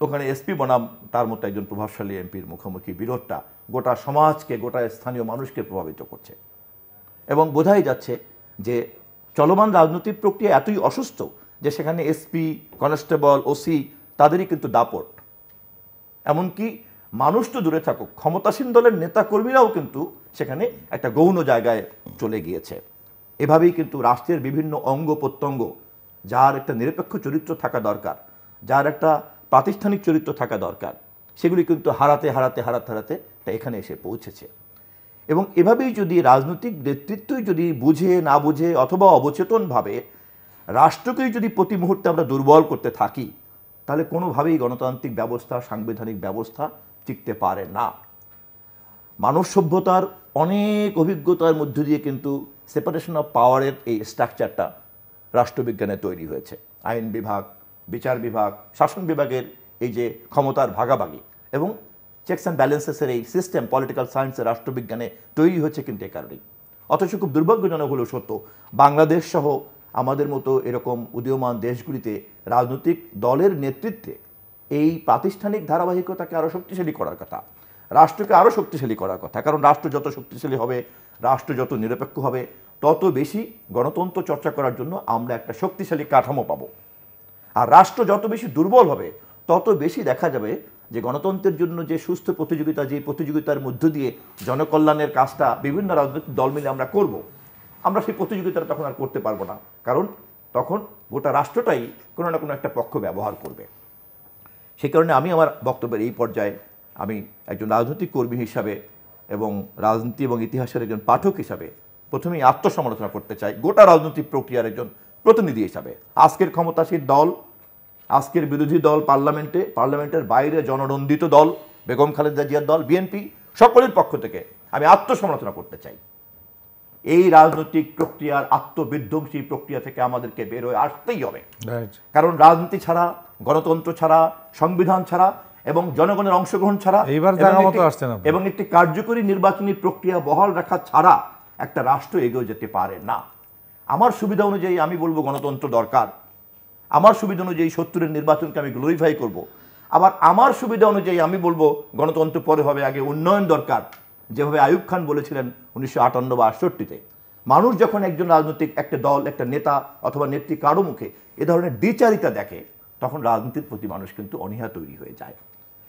ওখানে এসপি বনাম তার মতো একজন প্রভাবশালী এমপির মুখোমুখি বিরোধটা গোটা সমাজকে, গোটা স্থানীয় মানুষকে প্রভাবিত করছে। এবং বোঝাই যাচ্ছে যে চলমান রাজনৈতিক প্রক্রিয়া এতই অসুস্থ যে সেখানে এসপি, কনস্টেবল, ওসি, তাদেরই কিন্তু দাপট। এমনকি মানুষ তো দূরে থাকুক, ক্ষমতাসীন দলের নেতাকর্মীরাও কিন্তু সেখানে একটা গৌণ জায়গায় চলে গিয়েছে। এভাবেই কিন্তু রাষ্ট্রের বিভিন্ন অঙ্গ প্রত্যঙ্গ, যার একটা নিরপেক্ষ চরিত্র থাকা দরকার, যার একটা প্রাতিষ্ঠানিক চরিত্র থাকা দরকার, সেগুলি কিন্তু হারাতে হারাতে হারাতে হারাতে এখানে এসে পৌঁছেছে। এবং এভাবেই যদি রাজনৈতিক নেতৃত্বই যদি বুঝে, না বুঝে অথবা অবচেতনভাবে রাষ্ট্রকেই যদি প্রতি মুহূর্তে আমরা দুর্বল করতে থাকি, তাহলে কোনোভাবেই গণতান্ত্রিক ব্যবস্থা, সাংবিধানিক ব্যবস্থা টিকতে পারে না। মানব সভ্যতার অনেক অভিজ্ঞতার মধ্য দিয়ে কিন্তু সেপারেশন অফ পাওয়ারের এই স্ট্রাকচারটা রাষ্ট্রবিজ্ঞানে তৈরি হয়েছে। আইন বিভাগ, বিচার বিভাগ, শাসন বিভাগের এই যে ক্ষমতার ভাগাভাগি এবং চেকস অ্যান্ড ব্যালেন্সেসের এই সিস্টেম পলিটিক্যাল সায়েন্সের রাষ্ট্রবিজ্ঞানে তৈরি হচ্ছে কিন্তু এ কারণেই। অথচ খুব দুর্ভাগ্যজনক হলেও সত্য, বাংলাদেশ সহ আমাদের মতো এরকম উদীয়মান দেশগুলিতে রাজনৈতিক দলের নেতৃত্বে এই প্রাতিষ্ঠানিক ধারাবাহিকতাকে আরও শক্তিশালী করার কথা, রাষ্ট্রকে আরও শক্তিশালী করার কথা, কারণ রাষ্ট্র যত শক্তিশালী হবে, রাষ্ট্র যত নিরপেক্ষ হবে, তত বেশি গণতন্ত্র চর্চা করার জন্য আমরা একটা শক্তিশালী কাঠামো পাবো। আর রাষ্ট্র যত বেশি দুর্বল হবে, তত বেশি দেখা যাবে যে গণতন্ত্রের জন্য যে সুস্থ প্রতিযোগিতা, যে প্রতিযোগিতার মধ্য দিয়ে জনকল্যাণের কাজটা বিভিন্ন রাজনৈতিক দল মিলে আমরা করব, আমরা সেই প্রতিযোগিতাটা তখন আর করতে পারব না। কারণ তখন গোটা রাষ্ট্রটাই কোনো না কোনো একটা পক্ষ ব্যবহার করবে। সেই কারণে আমি আমার বক্তব্যের এই পর্যায়ে আমি একজন রাজনৈতিক কর্মী হিসাবে এবং রাজনীতি এবং ইতিহাসের একজন পাঠক হিসাবে প্রথমেই আত্মসমালোচনা করতে চাই, গোটা রাজনৈতিক প্রক্রিয়ার একজন প্রতিনিধি হিসাবে। আজকের ক্ষমতাসীন দল আজকের বিরোধী দল পার্লামেন্টে পার্লামেন্টের বাইরে জননন্দিত দল বেগম খালেদা জিয়ার দল বিএনপি সকলের পক্ষ থেকে আমি আত্মসমালোচনা করতে চাই। এই রাজনৈতিক প্রক্রিয়ার আত্মবিধ্বংসী প্রক্রিয়া থেকে আমাদেরকে বের হয়ে আসতেই হবে। কারণ রাজনীতি ছাড়া গণতন্ত্র ছাড়া সংবিধান ছাড়া এবং জনগণের অংশগ্রহণ ছাড়া এইবার। এবং একটি কার্যকরী নির্বাচনী প্রক্রিয়া বহাল রাখা ছাড়া একটা রাষ্ট্র এগিয়ে যেতে পারে না। আমার সুবিধা অনুযায়ী আমি বলব গণতন্ত্র দরকার। আমার সুবিধা অনুযায়ী সত্তরের নির্বাচনকে আমি গ্লোরিফাই করব। আবার আমার সুবিধা অনুযায়ী আমি বলব, গণতন্ত্র পরে হবে আগে উন্নয়ন দরকার। যেভাবে আয়ুব খান বলেছিলেন উনিশশো আটান্ন বা আটষট্টিতে, মানুষ যখন একজন রাজনৈতিক একটা দল, একটা নেতা অথবা নেত্রী কারও মুখে এ ধরনের দ্বিচারিতা দেখে, তখন রাজনীতির প্রতি মানুষ কিন্তু অনীহা তৈরি হয়ে যায়।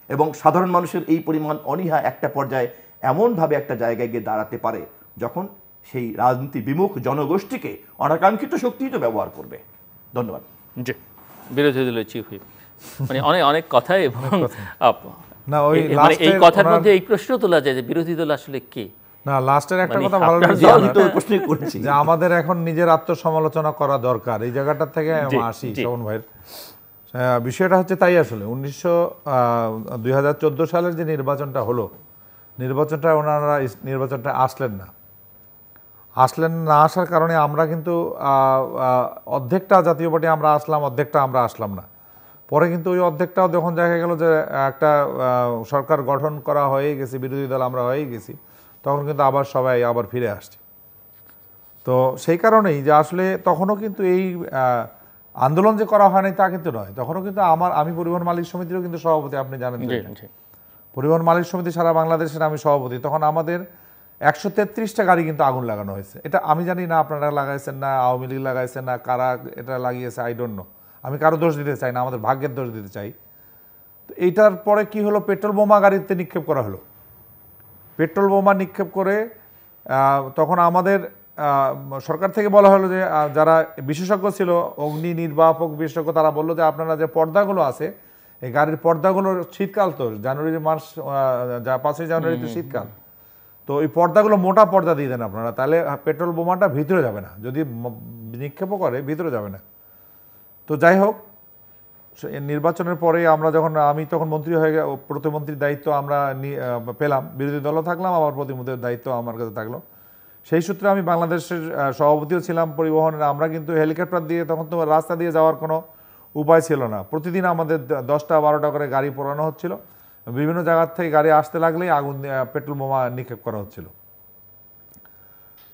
এবং সাধারণ মানুষের এই পরিমাণ অনীহা একটা পর্যায়ে এমনভাবে একটা জায়গায় গিয়ে দাঁড়াতে পারে, যখন সেই রাজনীতি বিমুখ জনগোষ্ঠীকে অনাকাঙ্ক্ষিত শক্তিই তো ব্যবহার করবে। ধন্যবাদ। জি। বিরোধী দলের চিফ হুইপ। মানে অনেক অনেক কথাই এবং না, ওই মানে এই কথার মধ্যে এই প্রশ্ন তোলা যায় যে বিরোধী দল আসলে কে? না লাস্টের একটা মানে কথা ভালো লেগেছে যে আমাদের এখন নিজের আত্মসমালোচনা করা দরকার। এই জায়গাটা থেকে আসি শ্রবণ ভাইয়ের। বিষয়টা হচ্ছে তাই আসলে। উনিশশো দুই হাজার চোদ্দ সালের যে নির্বাচনটা হলো নির্বাচনটা ওনারা নির্বাচনটা আসলেন না। আসলেন না আসার কারণে আমরা কিন্তু অর্ধেকটা জাতীয় পার্টি আমরা আসলাম অর্ধেকটা আমরা আসলাম না। পরে কিন্তু ওই অর্ধেকটাও যখন দেখা গেল যে একটা সরকার গঠন করা হয়ে গেছে বিরোধী দল আমরা হয়ে গেছি তখন কিন্তু আবার সবাই আবার ফিরে আসছে। তো সেই কারণেই যে আসলে তখনও কিন্তু এই আন্দোলন যে করা হয়নি তা কিন্তু নয়। তখনও কিন্তু আমার আমি পরিবহন মালিক সমিতিরও কিন্তু সভাপতি আপনি জানেন পরিবহন মালিক সমিতি সারা বাংলাদেশের আমি সভাপতি। তখন আমাদের একশো তেত্রিশটা গাড়ি কিন্তু আগুন লাগানো হয়েছে। এটা আমি জানি না আপনারা লাগাইছেন না আওয়ামী লীগ লাগাইছেন না কারা এটা লাগিয়েছে আই ডোন্ট নো আমি কারও দোষ দিতে চাই না আমাদের ভাগ্যের দোষ দিতে চাই। তো এইটার পরে কি হলো? পেট্রোল বোমা গাড়িতে নিক্ষেপ করা হলো। পেট্রোল বোমা নিক্ষেপ করে তখন আমাদের সরকার থেকে বলা হলো যে যারা বিশেষজ্ঞ ছিল অগ্নি নির্বাপক বিশেষজ্ঞ তারা বলল যে আপনারা যে পর্দাগুলো আছে এই গাড়ির পর্দাগুলোর শীতকাল তো জানুয়ারি মাস যা পাঁচই জানুয়ারিতে শীতকাল। তো ওই পর্দাগুলো মোটা পর্দা দিয়ে দেন আপনারা, তাহলে পেট্রোল বোমাটা ভিতরে যাবে না। যদি নিক্ষেপও করে, ভিতরে যাবে না। তো যাই হোক নির্বাচনের পরে আমরা যখন, আমি তখন মন্ত্রী হয়ে প্রতিমন্ত্রীর দায়িত্ব আমরা পেলাম। বিরোধী দলও থাকলাম, আবার প্রতিমন্ত্রীর দায়িত্ব আমার কাছে থাকল। সেই সূত্রে আমি বাংলাদেশের সভাপতিও ছিলাম পরিবহনের। আমরা কিন্তু হেলিকপ্টার দিয়ে, তখন তো রাস্তা দিয়ে যাওয়ার কোনো উপায় ছিল না। প্রতিদিন আমাদের দশটা, বারোটা করে গাড়ি পোড়ানো হচ্ছিল। বিভিন্ন জায়গার থেকে গাড়ি আসতে লাগলেই আগুন পেট্রোল বোমা নিক্ষেপ করা হচ্ছিল।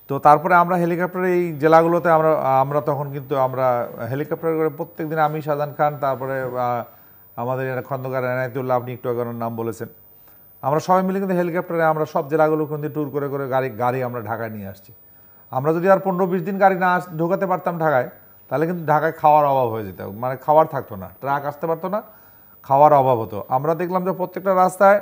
তো তারপরে আমরা হেলিকপ্টারে এই জেলাগুলোতে আমরা আমরা তখন কিন্তু আমরা হেলিকপ্টার করে প্রত্যেকদিন আমি শাহজাহান খান, তারপরে আমাদের খন্দকার এনায়তুল্লাহ, আপনি একটু আগে ওনার নাম বলেছেন। আমরা সবাই মিলে কিন্তু হেলিকপ্টারে আমরা সব জেলাগুলো কিন্তু ট্যুর করে করে গাড়ি গাড়ি আমরা ঢাকায় নিয়ে আসছি। আমরা যদি আর পনেরো বিশ দিন গাড়ি না ঢোকাতে পারতাম ঢাকায়, তাহলে কিন্তু ঢাকায় খাওয়ার অভাব হয়ে যেত। মানে খাওয়ার থাকতো না, ট্রাক আসতে পারতো না খাওয়ার অভাব হতো। আমরা দেখলাম যে প্রত্যেকটা রাস্তায়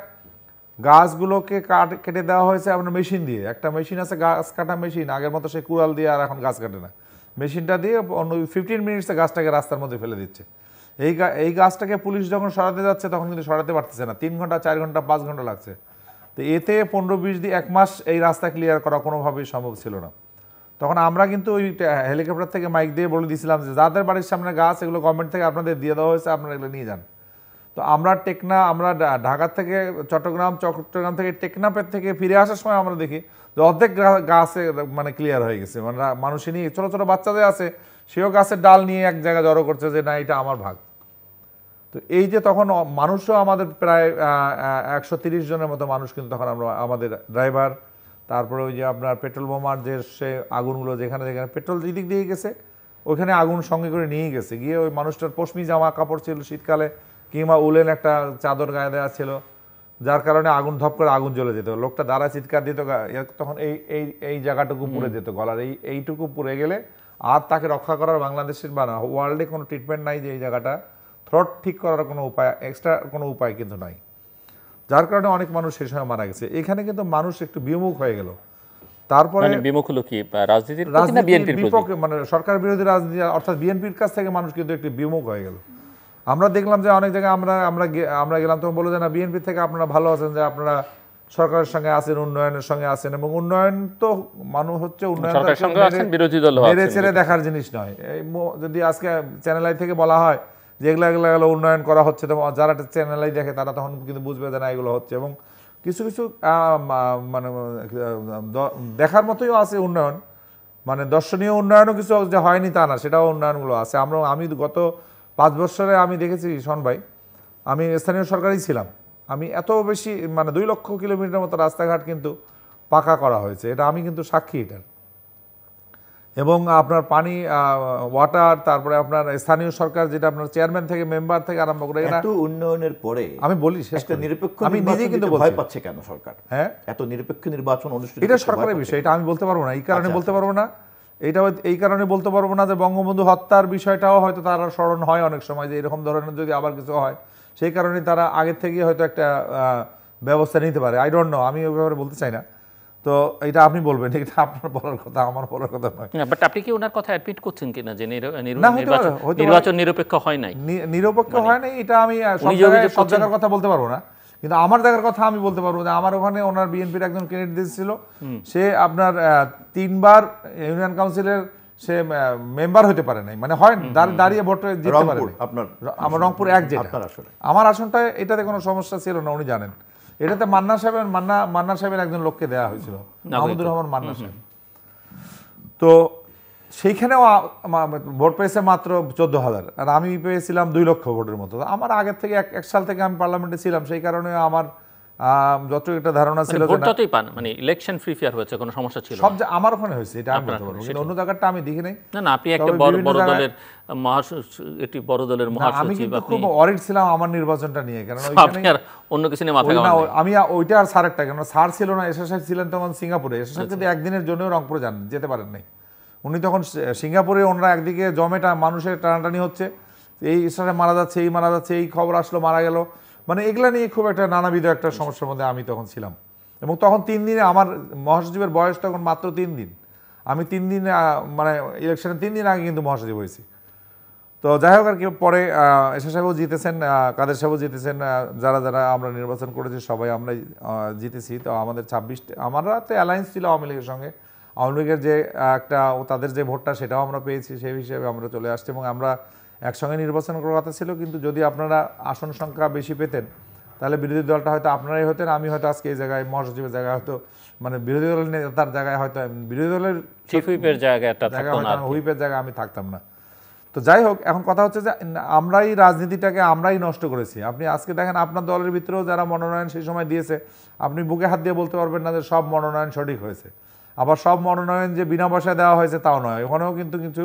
গাছগুলোকে কাট, কেটে দেওয়া হয়েছে আপনার মেশিন দিয়ে। একটা মেশিন আছে গাছ কাটা মেশিন, আগের মতো সে কুড়াল দিয়ে আর এখন গাছ কাটে না। মেশিনটা দিয়ে অন্য ফিফটিন মিনিটসে গাছটাকে রাস্তার মধ্যে ফেলে দিচ্ছে। এই এই গাছটাকে পুলিশ যখন সরাতে যাচ্ছে, তখন কিন্তু সরাতে পারতেছে না। তিন ঘণ্টা, চার ঘণ্টা, পাঁচ ঘণ্টা লাগছে। তো এতে পনেরো, বিশ দিন, এক মাস এই রাস্তা ক্লিয়ার করা কোনোভাবেই সম্ভব ছিল না। তখন আমরা কিন্তু ওই হেলিকপ্টার থেকে মাইক দিয়ে বলে দিয়েছিলাম যে, যাদের বাড়ির সামনে গাছ, এগুলো গভর্নমেন্ট থেকে আপনাদের দিয়ে দেওয়া হয়েছে, আপনারা এগুলো নিয়ে যান। তো আমরা টেকনা, আমরা ঢা- ঢাকা থেকে চট্টগ্রাম চট্টগ্রাম থেকে টেকনাপের থেকে ফিরে আসার সময় আমরা দেখি যে অর্ধেক গাছে মানে ক্লিয়ার হয়ে গেছে। মানে মানুষই নিয়ে, ছোটো ছোটো বাচ্চাদের আছে, সেও গাছের ডাল নিয়ে এক জায়গায় জড়ো করছে যে না, এটা আমার ভাগ। তো এই যে তখন মানুষও আমাদের প্রায় একশো তিরিশ জনের মতো মানুষ কিন্তু তখন আমরা, আমাদের ড্রাইভার তারপরে ওই যে আপনার পেট্রোল বোমার যে সে আগুনগুলো যেখানে যেখানে পেট্রোল যেদিক দিয়ে গেছে ওইখানে আগুন সঙ্গে করে নিয়ে গেছে। গিয়ে ওই মানুষটার পশমি জামা কাপড় ছিল শীতকালে কিংবা উলেন একটা চাদর গায়ে দেওয়া ছিল যার কারণে আগুন ধপ করে আগুন জ্বলে যেত। লোকটা দাঁড়া চিৎকার দিত তখন এই এই এই জায়গাটুকু পুড়ে যেত গলার। এই এইটুকু পুড়ে গেলে আর তাকে রক্ষা করার বাংলাদেশের বা না ওয়ার্ল্ডে কোনো ট্রিটমেন্ট নাই যে এই জায়গাটা। থ্রট ঠিক করার কোনো উপায় এক্সট্রা কোনো উপায় কিন্তু নাই। যার কারণে অনেক মানুষ সেই সময় মারা গেছে। এখানে কিন্তু মানুষ একটু বিমুখ হয়ে গেল। তারপরে মানে বিমুখ হলো কি? রাজনীতির বিপক্ষে মানে সরকার বিরোধী রাজনীতি অর্থাৎ বিএনপির কাছ থেকে মানুষ কিন্তু একটু বিমুখ হয়ে গেল। আমরা দেখলাম যে অনেক জায়গায় আমরা আমরা আমরা গেলাম তখন বলে যে না বিএনপি থেকে আপনারা ভালো আছেন যে আপনারা সরকারের সঙ্গে আছেন উন্নয়নের সঙ্গে আছেন এবং উন্নয়ন তো মানুষ হচ্ছে উন্নয়ন মেরে। দেখার জিনিস নয়। এই যদি আজকে চ্যানেল আই থেকে বলা হয় যে এগুলো এগুলো এগুলো উন্নয়ন করা হচ্ছে তো যারা চ্যানেল আই দেখে তারা তখন কিন্তু বুঝবে যে না এগুলো হচ্ছে এবং কিছু কিছু মানে দেখার মতোই আছে উন্নয়ন। মানে দর্শনীয় উন্নয়নও কিছু যে হয়নি তা না সেটাও উন্নয়নগুলো আছে। আমরা আমি গত পাঁচ বছরে আমি দেখেছি শোন ভাই আমি স্থানীয় সরকারই ছিলাম। আমি এত বেশি মানে দুই লক্ষ কিলোমিটার মতো রাস্তাঘাট কিন্তু পাকা করা হয়েছে। এটা আমি কিন্তু সাক্ষী এটার। এবং আপনার পানি ওয়াটার তারপরে আপনার স্থানীয় সরকার যেটা আপনার চেয়ারম্যান থেকে মেম্বার থেকে আরম্ভ করে এত উন্নয়নের পরে আমি বলি একটা নিরপেক্ষ আমি নিজেই কিন্তু ভয় পাচ্ছে কেন সরকার? হ্যাঁ? এত নিরপেক্ষ নির্বাচন অনুষ্ঠিত এটা সরকারের বিষয় এটা আমি বলতে পারব না এই কারণে আচ্ছা, বলতে পারব না। হয়তো- এই কারণে বলতে পারব না যে বঙ্গবন্ধু হত্যার বিষয়টাও হয়তো তারা স্মরণ হয় অনেক সময় যে এরকম ধরনের যদি আবার কিছু হয় সেই কারণে তারা আগের থেকে হয়তো একটা ব্যবস্থা নিতে পারে। আই ডোন্ট নো আমি ওই ব্যাপারে বলতে চাই না। তো এটা আপনি বলবেন এটা আপনার বলার কথা আমার বলার কথা নয়। বাট আপনি কি ওনার কথা অ্যাডমিট করছেন কিনা যে নির্বাচন নিরপেক্ষ হয় নাই? নি- নিরপেক্ষ হয় নাই এটা আমি সব জায়গার কথা বলতে পারব না। কিন্তু আমার দেখার কথা আমি বলতে পারব যে আমার ওখানে ওনার বিএনপির একজন ক্যান্ডিডেট ছিল সে আপনার তিনবার ইউনিয়ন কাউন্সিলের সে মেম্বার হতে পারে নাই। মানে হয় দাঁড়িয়ে ভোটে জিততে পারে আপনার আমার রংপুর এক যেটা আমার আসনটা এটাতে কোনো সমস্যা ছিল না উনি জানেন। এটাতে মান্না সাহেবের মান্না মান্না সাহেবের একজন লোককে দেওয়া হয়েছিল। মাহমুদুর রহমান মান্না সাহেব। তো সেইখানেও ভোট পেয়েছে মাত্র চোদ্দ হাজার। আর আমি পেয়েছিলাম দুই লক্ষ ভোটের মতো। আমার আগের থেকে এক এক সাল থেকে আমি পার্লামেন্টে ছিলাম সেই কারণে আমার যত একটা ধারণা ছিল মানে যে ভোট না, যতই পান মানে ইলেকশন ফ্রি ফেয়ার হয়েছে কোনো সমস্যা ছিল সব যে আমার ওখানে হয়েছে এটা আমি বলতে পারব। কিন্তু অন্য জায়গাটা আমি দেখি নাই না না আপনি একটা বড় বড় দলের মহাসচিব একটি বড় দলের না, আমি মহাসচিব কিন্তু খুব অরিড ছিলাম আমার নির্বাচনটা নিয়ে কারণ ওইখানে আর অন্য কিছু নিয়ে মাথা না, আমি ওইটা আর স্যারেরটা কেন স্যার ছিল না এসএস সাহেব ছিলেন তখন সিঙ্গাপুরে। এসএস সাহেব কিন্তু একদিনের জন্য রংপুরে যান যেতে পারেন নাই উনি তখন সিঙ্গাপুরে ওনারা একদিকে জমেটা, মানুষের টানাটানি হচ্ছে, এই এসএস মারা যাচ্ছে, এই মারা যাচ্ছে, এই খবর আসলো, মারা গেল। মানে এগুলা নিয়ে খুব একটা নানাবিধ একটা সমস্যার মধ্যে আমি তখন ছিলাম। এবং তখন তিন দিনে আমার মহাসচিবের বয়স তখন মাত্র তিন দিন। আমি তিন দিনে মানে ইলেকশনের তিন দিন আগে কিন্তু মহাসচিব হয়েছি। তো যাই হোক আর কি, পরে এসে সাহেবও জিতেছেন কাদের সাহেবও জিতেছেন যারা যারা আমরা নির্বাচন করেছি, সবাই আমরা জিতেছি। তো আমাদের ছাব্বিশটা আমরা তো অ্যালায়েন্স ছিল আওয়ামী লীগের সঙ্গে। আওয়ামী লীগের যে একটা তাদের যে ভোটটা সেটাও আমরা পেয়েছি সেই হিসেবে আমরা চলে আসছি এবং আমরা একসঙ্গে নির্বাচন করার কথা ছিল কিন্তু যদি আপনারা আসন সংখ্যা বেশি পেতেন তাহলে বিরোধী দলটা হয়তো আপনারাই হতেন আমি হয়তো আজকে এই জায়গায় মহাসচিবের জায়গায় হয়তো মানে বিরোধী দলের নেতার জায়গায় হয়তো বিরোধী দলের চিফ হুইপের জায়গায় হুইপের জায়গায় আমি থাকতাম না। তো যাই হোক এখন কথা হচ্ছে যে আমরাই রাজনীতিটাকে আমরাই নষ্ট করেছি। আপনি আজকে দেখেন আপনার দলের ভিতরেও যারা মনোনয়ন সেই সময় দিয়েছে আপনি বুকে হাত দিয়ে বলতে পারবেন না যে সব মনোনয়ন সঠিক হয়েছে। আবার সব মনোনয়ন যে বিনা পয়সায় দেওয়া হয়েছে তাও নয় ওখানেও কিন্তু কিছু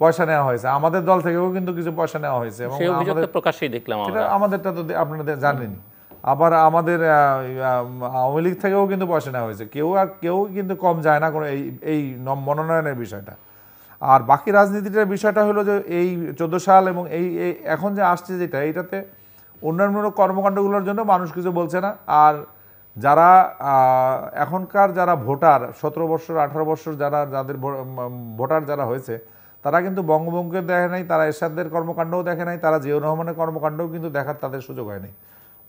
পয়সা নেওয়া হয়েছে। আমাদের দল থেকেও কিন্তু কিছু পয়সা নেওয়া হয়েছে এবং প্রকাশ্যেই দেখলাম আমাদেরটা তো আপনারা জানেন আবার আমাদের আওয়ামী লীগ থেকেও কিন্তু পয়সা নেওয়া হয়েছে। কেউ আর কেউ কিন্তু কম যায় না কোনো এই এই মনোনয়নের বিষয়টা। আর বাকি রাজনীতিটার বিষয়টা হলো যে এই চোদ্দ সাল এবং এই এই এখন যে আসছে যেটা এইটাতে উন্নয়নমূলক কর্মকাণ্ডগুলোর জন্য মানুষ কিছু বলছে না। আর যারা এখনকার যারা ভোটার, সতেরো বছর, আঠারো বছর যারা, যাদের ভোটার যারা হয়েছে, তারা কিন্তু বঙ্গবঙ্গকে দেখে নাই, তারা এরশাদের কর্মকাণ্ডও দেখে নাই, তারা জিয়াউর রহমানের কর্মকাণ্ডও কিন্তু দেখার তাদের সুযোগ হয়নি।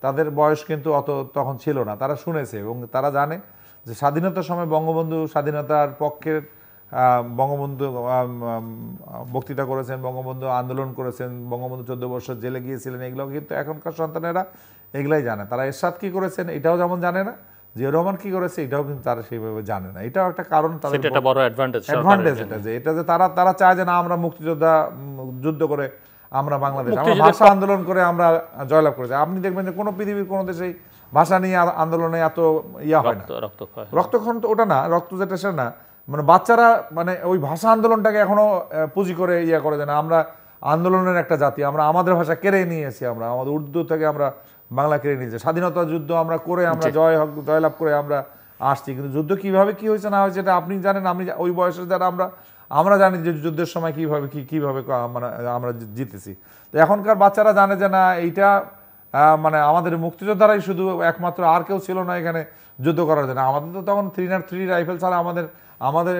তাদের বয়স কিন্তু অত তখন ছিল না, তারা শুনেছে এবং তারা জানে যে স্বাধীনতার সময় বঙ্গবন্ধু স্বাধীনতার পক্ষের বঙ্গবন্ধু বক্তৃতা করেছেন, বঙ্গবন্ধু আন্দোলন করেছেন, বঙ্গবন্ধু চোদ্দ বছর জেলে গিয়েছিলেন, এগুলো কিন্তু এখনকার সন্তানেরা এগুলাই জানে। তারা এরশাদ কি করেছেন এটাও যেমন জানে না জিয়া রহমান কি করেছে এটাও কিন্তু তারা সেইভাবে জানে না। এটাও একটা কারণ তাদের একটা বড় অ্যাডভান্টেজ অ্যাডভান্টেজ এটা যে এটা যে তারা তারা চায় যে না আমরা মুক্তিযোদ্ধা যুদ্ধ করে আমরা বাংলাদেশ আমরা ভাষা আন্দোলন করে আমরা জয়লাভ করেছি। আপনি দেখবেন যে কোনো পৃথিবীর কোনো দেশেই ভাষা নিয়ে আন্দোলনে এত ইয়া হয় না। রক্তক্ষণ তো ওটা না রক্ত যেটা সেটা না। মানে বাচ্চারা মানে ওই ভাষা আন্দোলনটাকে এখনও পুঁজি করে ইয়া করে দেয় না আমরা আন্দোলনের একটা জাতি আমরা আমাদের ভাষা কেড়ে নিয়েছি আমরা আমাদের উর্দু থেকে আমরা বাংলা কেড়ে নিয়েছে স্বাধীনতা যুদ্ধ আমরা করে আমরা জয় হক জয়লাভ করে আমরা আসছি। কিন্তু যুদ্ধ কীভাবে কি হয়েছে না হয়েছে এটা আপনি জানেন আমি ওই বয়সের যারা আমরা আমরা জানি যে যুদ্ধের সময় কীভাবে কি কীভাবে মানে আমরা জিতেছি। তো এখনকার বাচ্চারা জানে যে না এইটা মানে আমাদের মুক্তিযোদ্ধারাই শুধু একমাত্র আর কেউ ছিল না এখানে যুদ্ধ করার জন্য। আমাদের তো তখন থ্রি নাট থ্রি রাইফেল ছাড়া আমাদের আমাদের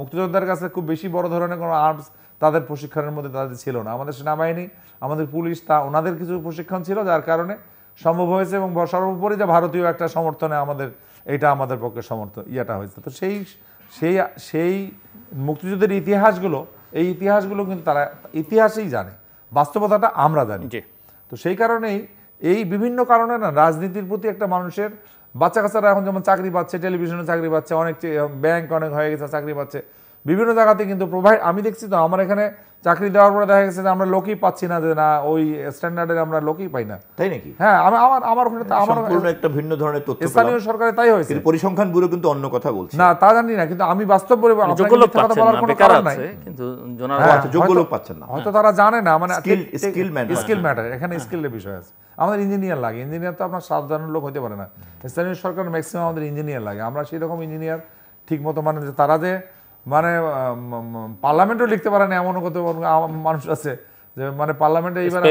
মুক্তিযোদ্ধার কাছে খুব বেশি বড় ধরনের কোনো আর্মস তাদের প্রশিক্ষণের মধ্যে তাদের ছিল না। আমাদের সেনাবাহিনী আমাদের পুলিশ তা ওনাদের কিছু প্রশিক্ষণ ছিল যার কারণে সম্ভব হয়েছে এবং সর্বোপরি যে ভারতীয় একটা সমর্থনে আমাদের এটা আমাদের পক্ষে সমর্থন ইয়েটা হয়েছে। তো সেই সেই সেই মুক্তিযুদ্ধের ইতিহাসগুলো এই ইতিহাসগুলো কিন্তু তারা ইতিহাসেই জানে বাস্তবতাটা আমরা জানি। তো সেই কারণেই এই বিভিন্ন কারণে না রাজনীতির প্রতি একটা মানুষের বাচ্চা কাচ্চারা এখন যেমন চাকরি পাচ্ছে টেলিভিশনে চাকরি পাচ্ছে অনেক ব্যাংক অনেক হয়ে গেছে চাকরি পাচ্ছে বিভিন্ন জায়গাতে কিন্তু প্রোভাইড আমি দেখছি তো আমার এখানে চাকরি দেওয়ার পরে দেখা গেছে যে আমরা লোকই পাচ্ছি না যে না ওই স্ট্যান্ডার্ডের আমরা লোকই পাই না। তাই নাকি? হ্যাঁ আমি আমার আমার ওখানে আমার সম্পূর্ণ একটা ভিন্ন ধরনের তথ্য স্থানীয় সরকারে তাই হয়েছে। পরিসংখ্যান ব্যুরো কিন্তু অন্য কথা বলছে। না তা জানি না কিন্তু আমি বাস্তব বলে যোগ্য লোক কথা পাচ্ছেন বলার না কোনো বেকার কারণ নাই। আছে কিন্তু জোনার হ্যাঁ, যোগ্য হয়তো- লোক পাচ্ছেন না। হয়তো তারা জানে না মানে skill skill matter। Skill matter এখানে স্কিলের বিষয় আছে। আমাদের ইঞ্জিনিয়ার লাগে ইঞ্জিনিয়ার তো আপনার সাধারণ লোক হতে পারে না। স্থানীয় সরকার ম্যাক্সিমাম আমাদের ইঞ্জিনিয়ার লাগে। আমরা সেই রকম ইঞ্জিনিয়ার ঠিক মতো মানে যে তারা যে মানে পার্লামেন্টও লিখতে পারে না এমন কত মানুষ আছে যে মানে পার্লামেন্টে এইবার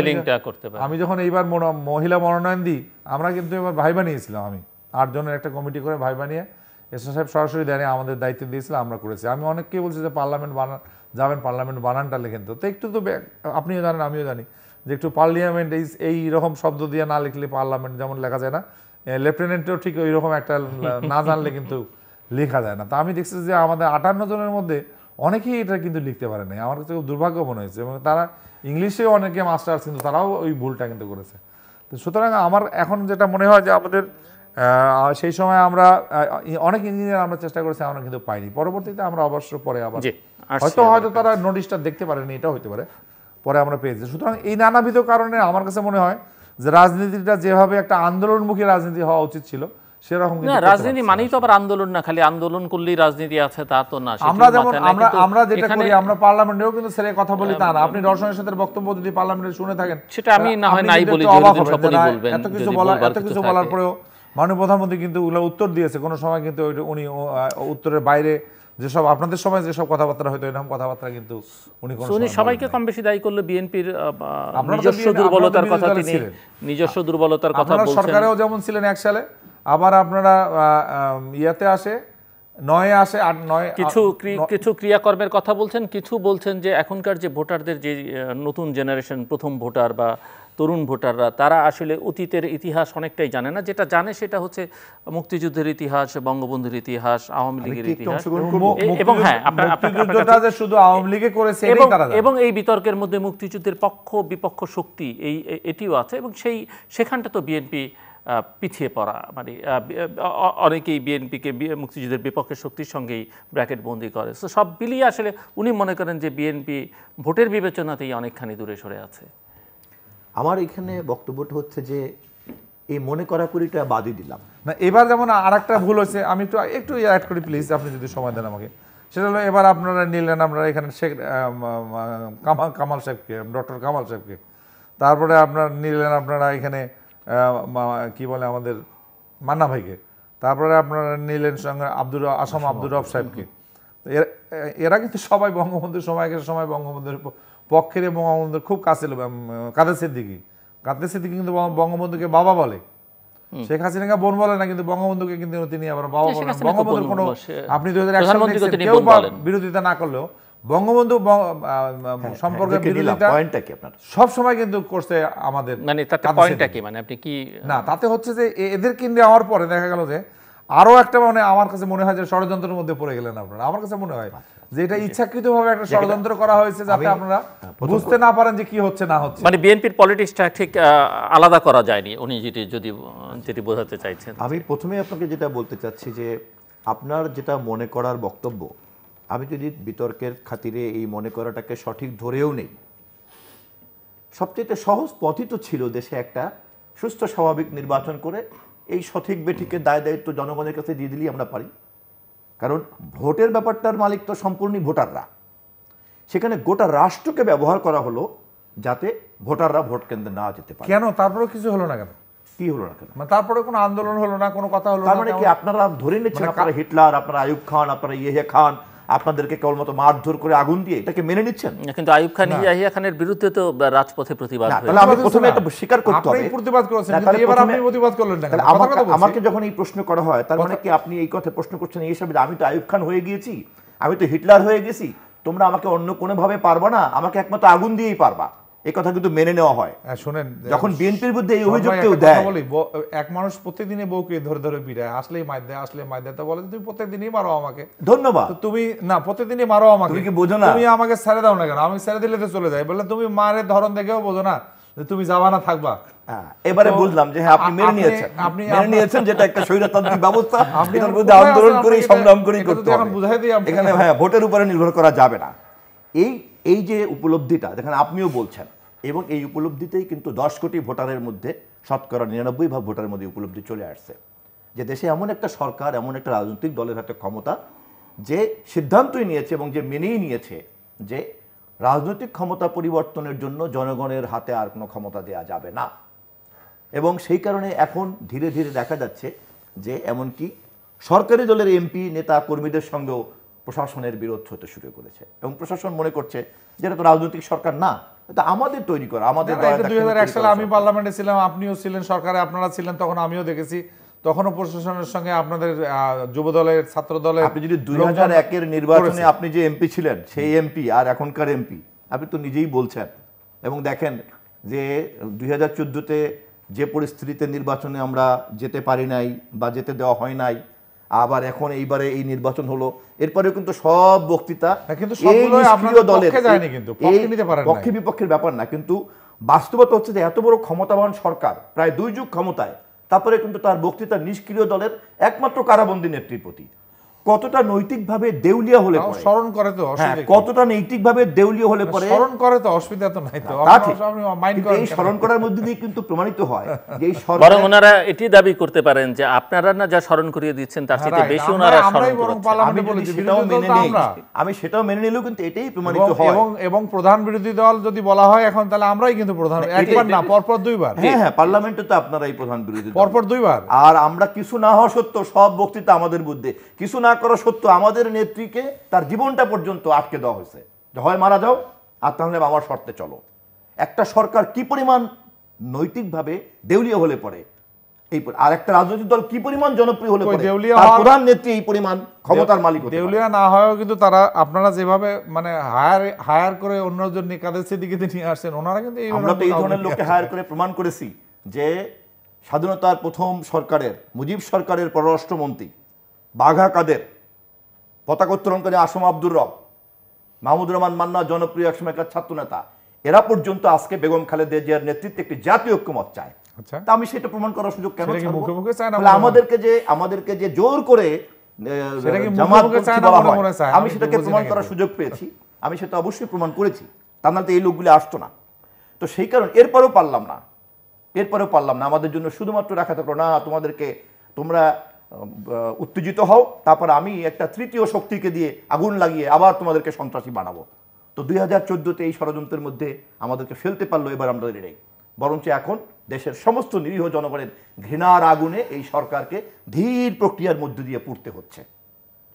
আমি- যখন এইবার মহিলা মনোনয়ন দিই আমরা কিন্তু এবার ভাই বানিয়েছিলাম আমি। আটজনের একটা কমিটি করে ভাই বানিয়ে এসএস সাহেব সরাসরি দেয়নি আমাদের দায়িত্ব দিয়েছিল আমরা করেছি। আমি অনেককেই বলছি যে পার্লামেন্ট বানান যাবেন পার্লামেন্ট বানানটা লেখেন তো। তো একটু তো আপনিও জানেন আমিও জানি যে একটু পার্লিয়ামেন্ট এই এই রকম শব্দ দিয়ে না লিখলে পার্লামেন্ট যেমন লেখা যায় না লেফটেন্যান্টেও ঠিক ওই রকম একটা না জানলে কিন্তু লেখা যায় না। তা আমি দেখছি যে আমাদের আটান্ন জনের মধ্যে অনেকেই এটা কিন্তু লিখতে পারে নাই। আমার কাছে খুব দুর্ভাগ্য মনে হয়েছে এবং তারা ইংলিশেও অনেকে মাস্টার্স কিন্তু তারাও ওই ভুলটা কিন্তু করেছে। তো সুতরাং আমার এখন যেটা মনে হয় যে আমাদের সেই সময় আমরা অনেক ইঞ্জিনিয়ার আমরা চেষ্টা করেছি আমরা কিন্তু পাইনি। পরবর্তীতে আমরা অবশ্য পরে আবার হয়তো হয়তো তারা নোটিশটা দেখতে পারেনি এটা হতে পারে। পরে আমরা পেয়েছি। সুতরাং এই নানাবিধ কারণে আমার কাছে মনে হয় যে রাজনীতিটা যেভাবে একটা আন্দোলনমুখী রাজনীতি হওয়া উচিত ছিল সেরকম না রাজনীতি মানেই তো আবার আন্দোলন না খালি আন্দোলন করলেই রাজনীতি আছে তা তো না আমরা যেমন আমরা আমরা যেটা করি আমরা পার্লামেন্টেও কিন্তু ছেড়ে কথা বলি তা না আপনি দর্শনের সাথে বক্তব্য যদি পার্লামেন্টে শুনে থাকেন সেটা আমি না হয় নাই বলি, না, বলবেন, এত কিছু বলা এত কিছু বলার পরেও মাননীয় প্রধানমন্ত্রী কিন্তু ওগুলো উত্তর দিয়েছে কোনো সময় কিন্তু উনি উত্তরের বাইরে যেসব আপনাদের সময় যেসব কথাবার্তা হয়তো এরকম কথাবার্তা কিন্তু উনি উনি সবাইকে কম বেশি দায়ী করল বিএনপির নিজস্ব দুর্বলতার কথা তিনি নিজস্ব দুর্বলতার কথা বলছেন। সরকারেও যেমন ছিলেন এক সালে আবার আপনারা ইয়াতে আসে নয়ে আসে আট নয় কিছু কিছু ক্রিয়াকর্মের কথা বলছেন কিছু বলছেন যে এখনকার যে ভোটারদের যে নতুন জেনারেশন প্রথম ভোটার বা তরুণ ভোটাররা তারা আসলে অতীতের ইতিহাস অনেকটাই জানে না। যেটা জানে সেটা হচ্ছে মুক্তিযুদ্ধের ইতিহাস বঙ্গবন্ধুর ইতিহাস আওয়ামী লীগের ইতিহাস। এবং হ্যাঁ, শুধু আওয়ামী লীগে করেছে। এবং এই বিতর্কের মধ্যে মুক্তিযুদ্ধের পক্ষ বিপক্ষ শক্তি এই এটিও আছে এবং সেই সেখানটা তো বিএনপি পিছিয়ে পড়া মানে অনেকেই বিএনপিকে মুক্তিযুদ্ধের বিপক্ষের শক্তির সঙ্গেই ব্র্যাকেট বন্দি করে। তো সব মিলিয়ে আসলে উনি মনে করেন যে বিএনপি ভোটের বিবেচনাতেই অনেকখানি দূরে সরে আছে। আমার এখানে বক্তব্যটা হচ্ছে যে এই মনে করা করিটা বাদই দিলাম। না, এবার যেমন আর একটা ভুল হয়েছে, আমি একটু একটু অ্যাড করি প্লিজ আপনি যদি সময় দেন আমাকে। সেটা হলো এবার আপনারা নিলেন আপনারা এখানে শেখ কামাল কামাল সাহেবকে, ডক্টর কামাল সাহেবকে। তারপরে আপনার নিলেন আপনারা এখানে কি বলে আমাদের মান্না ভাইকে। তারপরে আপনারা নিলেন সঙ্গে আব্দুর আসাম আব্দুর রব সাহেবকে। এরা- এরা কিন্তু সবাই বঙ্গবন্ধুর সময়কের সময় বঙ্গবন্ধুর পক্ষের এবং বঙ্গবন্ধুর খুব কাছে কাদের সিদ্দিকি? কাদের সিদ্দিকি কিন্তু বঙ্গবন্ধুকে বাবা বলে। শেখ হাসিনাকে বোন বলে না কিন্তু বঙ্গবন্ধুকে কিন্তু তিনি আবার বাবা বলেন। বঙ্গবন্ধুর কোনো আপনি দুই হাজার। বিরোধিতা না করলেও বঙ্গবন্ধু আহ, আহ, সম্পর্কে বিরোধিতা পয়েন্টটা কি আপনার। সব সময় কিন্তু করছে আমাদের মানে তাতে পয়েন্টটা কি মানে আপনি কি না তাতে হচ্ছে যে এদের কিনে নেওয়ার পরে দেখা গেল যে আরও একটা মানে আমার কাছে মনে হয় যে ষড়যন্ত্রের মধ্যে পড়ে গেলেন আপনারা। আমার কাছে মনে হয় যে এটা ইচ্ছাকৃতভাবে একটা ষড়যন্ত্র করা হয়েছে যাতে আপনারা বুঝতে না পারেন যে কি হচ্ছে না হচ্ছে। মানে বিএনপির পলিটিক্সটা ঠিক আলাদা করা যায়নি উনি যেটি যদি যেটি বোঝাতে চাইছেন। আমি প্রথমে আপনাকে যেটা বলতে চাচ্ছি যে আপনার যেটা মনে করার বক্তব্য আমি যদি বিতর্কের খাতিরে এই মনে করাটাকে সঠিক ধরেও নেই সবচেয়ে সহজ পথই তো ছিল দেশে একটা সুস্থ স্বাভাবিক নির্বাচন করে এই সঠিক বেঠিকে দায় দায়িত্ব জনগণের কাছে দিয়ে দিলেই আমরা পারি। কারণ ভোটের ব্যাপারটার মালিক তো সম্পূর্ণই ভোটাররা। সেখানে গোটা রাষ্ট্রকে ব্যবহার করা হলো যাতে ভোটাররা ভোট কেন্দ্রে না যেতে পারে। কেন? তারপরে কিছু হলো না কেন? কি হলো না কেন? মানে তারপরে কোনো আন্দোলন হলো না কোনো কথা হলো না মানে কি আপনারা ধরে নিচ্ছেন মানে আপনারা হিটলার আপনারা আয়ুব খান আপনারা ইয়ে খান আপনাদেরকে কেবলমাত্র মারধর করে আগুন দিয়ে এটাকে মেনে নিচ্ছেন? কিন্তু আইব খান ইয়াহিয়া খানের বিরুদ্ধে তো রাজপথে প্রতিবাদ তাহলে আমি প্রথমে এটা স্বীকার করতে হবে। প্রতিবাদ করেছেন, এবার আপনি প্রতিবাদ করলেন না আমাকে আমাকে যখন এই প্রশ্ন করা হয় তার মানে কি আপনি এই কথা প্রশ্ন করছেন এই হিসাবে আমি তো আয়ুব খান হয়ে গিয়েছি আমি তো হিটলার হয়ে গেছি তোমরা আমাকে অন্য কোনো ভাবে পারবা না আমাকে একমাত্র আগুন দিয়েই পারবা। এই কথা কিন্তু মেনে নেওয়া হয়। হ্যাঁ, শোনেন যখন বিএনপির বিরুদ্ধে এই অভিযোগ কেউ দেয়। বলি, এক মানুষ প্রত্যেকদিনই বউকে ধরে ধরে পিড়ায় আসলেই মার দেয় আসলে মার দেয় তা বলে তুমি প্রত্যেকদিনই মারো আমাকে। ধন্যবাদ। তো তুমি না প্রত্যেকদিনই মারো আমাকে। তুমি কি বোঝো না? তুমি আমাকে ছেড়ে দাও না কেন? আমি ছেড়ে দিলে তো চলে যাই বলে তুমি মারের ধরন দেখেও বোঝো না যে তুমি যাবা না থাকবা। হ্যাঁ, এবারে বুঝলাম যে হ্যাঁ আপনি মেনে নিয়েছেন। আপনি- মেনে নিয়েছেন যেটা একটা স্বৈরতান্ত্রিক ব্যবস্থা। আপনি আন্দোলন আপনি সংগ্রাম এটা করতে হবে। এখানে হ্যাঁ ভোটের উপরে নির্ভর করা যাবে না। এই এই যে উপলব্ধিটা, দেখেন আপনিও বলছেন, এবং এই উপলব্ধিতেই কিন্তু দশ কোটি ভোটারের মধ্যে শতকরা নিরানব্বই ভাগ ভোটারের মধ্যে উপলব্ধি চলে আসছে। যে দেশে এমন একটা সরকার, এমন একটা রাজনৈতিক দলের হাতে ক্ষমতা, যে সিদ্ধান্তই নিয়েছে এবং যে মেনেই নিয়েছে যে রাজনৈতিক ক্ষমতা পরিবর্তনের জন্য জনগণের হাতে আর কোনো ক্ষমতা দেওয়া যাবে না। এবং সেই কারণে এখন ধীরে ধীরে দেখা যাচ্ছে যে এমনকি সরকারি দলের এমপি, নেতা, কর্মীদের সঙ্গেও প্রশাসনের বিরোধ হতে শুরু করেছে এবং প্রশাসন মনে করছে যে এটা তো রাজনৈতিক সরকার না এটা আমাদের তৈরি করা আমাদের দুই হাজার এক সালে আমি পার্লামেন্টে ছিলাম আপনিও ছিলেন সরকারে আপনারা ছিলেন তখন আমিও দেখেছি। তখনও প্রশাসনের সঙ্গে আপনাদের যুব দলের ছাত্র দলের আপনি যদি দুই হাজার একের নির্বাচনে আপনি যে এমপি ছিলেন সেই এমপি আর এখনকার এমপি আপনি তো নিজেই বলছেন। এবং দেখেন যে দুই হাজার চোদ্দোতে যে পরিস্থিতিতে নির্বাচনে আমরা যেতে পারি নাই বা যেতে দেওয়া হয় নাই আবার এখন এইবারে এই নির্বাচন হলো এরপরে কিন্তু সব বক্তৃতা হ্যাঁ, কিন্তু দলের। পক্ষে বিপক্ষের ব্যাপার না কিন্তু বাস্তবতা হচ্ছে যে এত বড় ক্ষমতাবান সরকার প্রায় দুই যুগ ক্ষমতায় তারপরে কিন্তু তার বক্তৃতা নিষ্ক্রিয় দলের একমাত্র কারাবন্দী নেত্রীর প্রতি কতটা নৈতিকভাবে দেউলিয়া হলে স্মরণ করে তো হ্যাঁ? কতটা নৈতিকভাবে দেউলিয়া হলে পরে স্মরণ করে তো অসুবিধা তো নাই তো। এই স্মরণ করার মধ্যে দিয়ে কিন্তু প্রমাণিত হয় যে এই বরং ওনারা এটি দাবি করতে পারেন যে আপনারা না যা স্মরণ করিয়ে দিচ্ছেন তার হ্যাঁ, চেয়ে বেশি ওনারা স্মরণ বরং করছেন। আমি সেটাও মেনে তো আমি সেটাও মেনে নিলেও কিন্তু এটাই প্রমাণিত এবং- হয়। এবং এবং প্রধান বিরোধী দল যদি বলা হয় এখন তাহলে আমরাই কিন্তু প্রধান। একবার না পরপর দুইবার। হ্যাঁ হ্যাঁ পার্লামেন্টে তো আপনারাই প্রধান বিরোধী দল। পরপর দুইবার। আর আমরা কিছু না হওয়া সত্ত্বেও সব বক্তৃতা আমাদের বুদ্ধে কিছু না করা সত্ত্বেও আমাদের নেত্রীকে তার জীবনটা পর্যন্ত আটকে দেওয়া হয়েছে। যে হয় মারা যাও আর তাহলে আমার শর্তে চলো। একটা সরকার কি পরিমাণ নৈতিকভাবে দেউলিয়া হলে পড়ে? এই আর একটা রাজনৈতিক দল কি পরিমাণ জনপ্রিয় হলে তার প্রধান নেত্রী এই পরিমাণ ক্ষমতার মালিক দেউলিয়া না হয়েও কিন্তু তারা আপনারা যেভাবে মানে হায়ার হায়ার করে অন্যজন নিয়ে কাদের সিদ্দিকিতে নিয়ে আসছেন ওনারা কিন্তু আমরা তো এই ধরনের লোককে হায়ার করে প্রমাণ করেছি যে স্বাধীনতার প্রথম সরকারের মুজিব সরকারের পররাষ্ট্রমন্ত্রী বাঘা কাদের? পতাকা উত্তোলনকারী আসম আব্দুর রব মাহমুদুর রহমান মান্না জনপ্রিয় একসময়কার ছাত্রনেতা। এরা পর্যন্ত আজকে বেগম খালেদা জিয়ার নেতৃত্বে একটি জাতীয় ঐক্যমত চায়। আচ্ছা। তা আমি সেটা প্রমাণ করার সুযোগ কেন? আমাদেরকে যে আমাদেরকে যে জোর করে? আমি সেটাকে প্রমাণ করার সুযোগ পেয়েছি। আমি সেটা অবশ্যই প্রমাণ করেছি। তা নাহলে এই লোকগুলি আসতো না। তো সেই কারণে এরপরেও পারলাম না। এরপরেও পারলাম না। আমাদের জন্য শুধুমাত্র রাখা থাকল না তোমাদেরকে তোমরা উত্তেজিত হও তারপর আমি একটা তৃতীয় শক্তিকে দিয়ে আগুন লাগিয়ে আবার তোমাদেরকে সন্ত্রাসী বানাবো। তো দুই হাজার চোদ্দোতে এই ষড়যন্ত্রের মধ্যে আমাদেরকে ফেলতে পারল এবার আমরা নেই। বরঞ্চ এখন দেশের সমস্ত নিরীহ জনগণের ঘৃণার আগুনে এই সরকারকে ধীর প্রক্রিয়ার মধ্য দিয়ে পুড়তে হচ্ছে।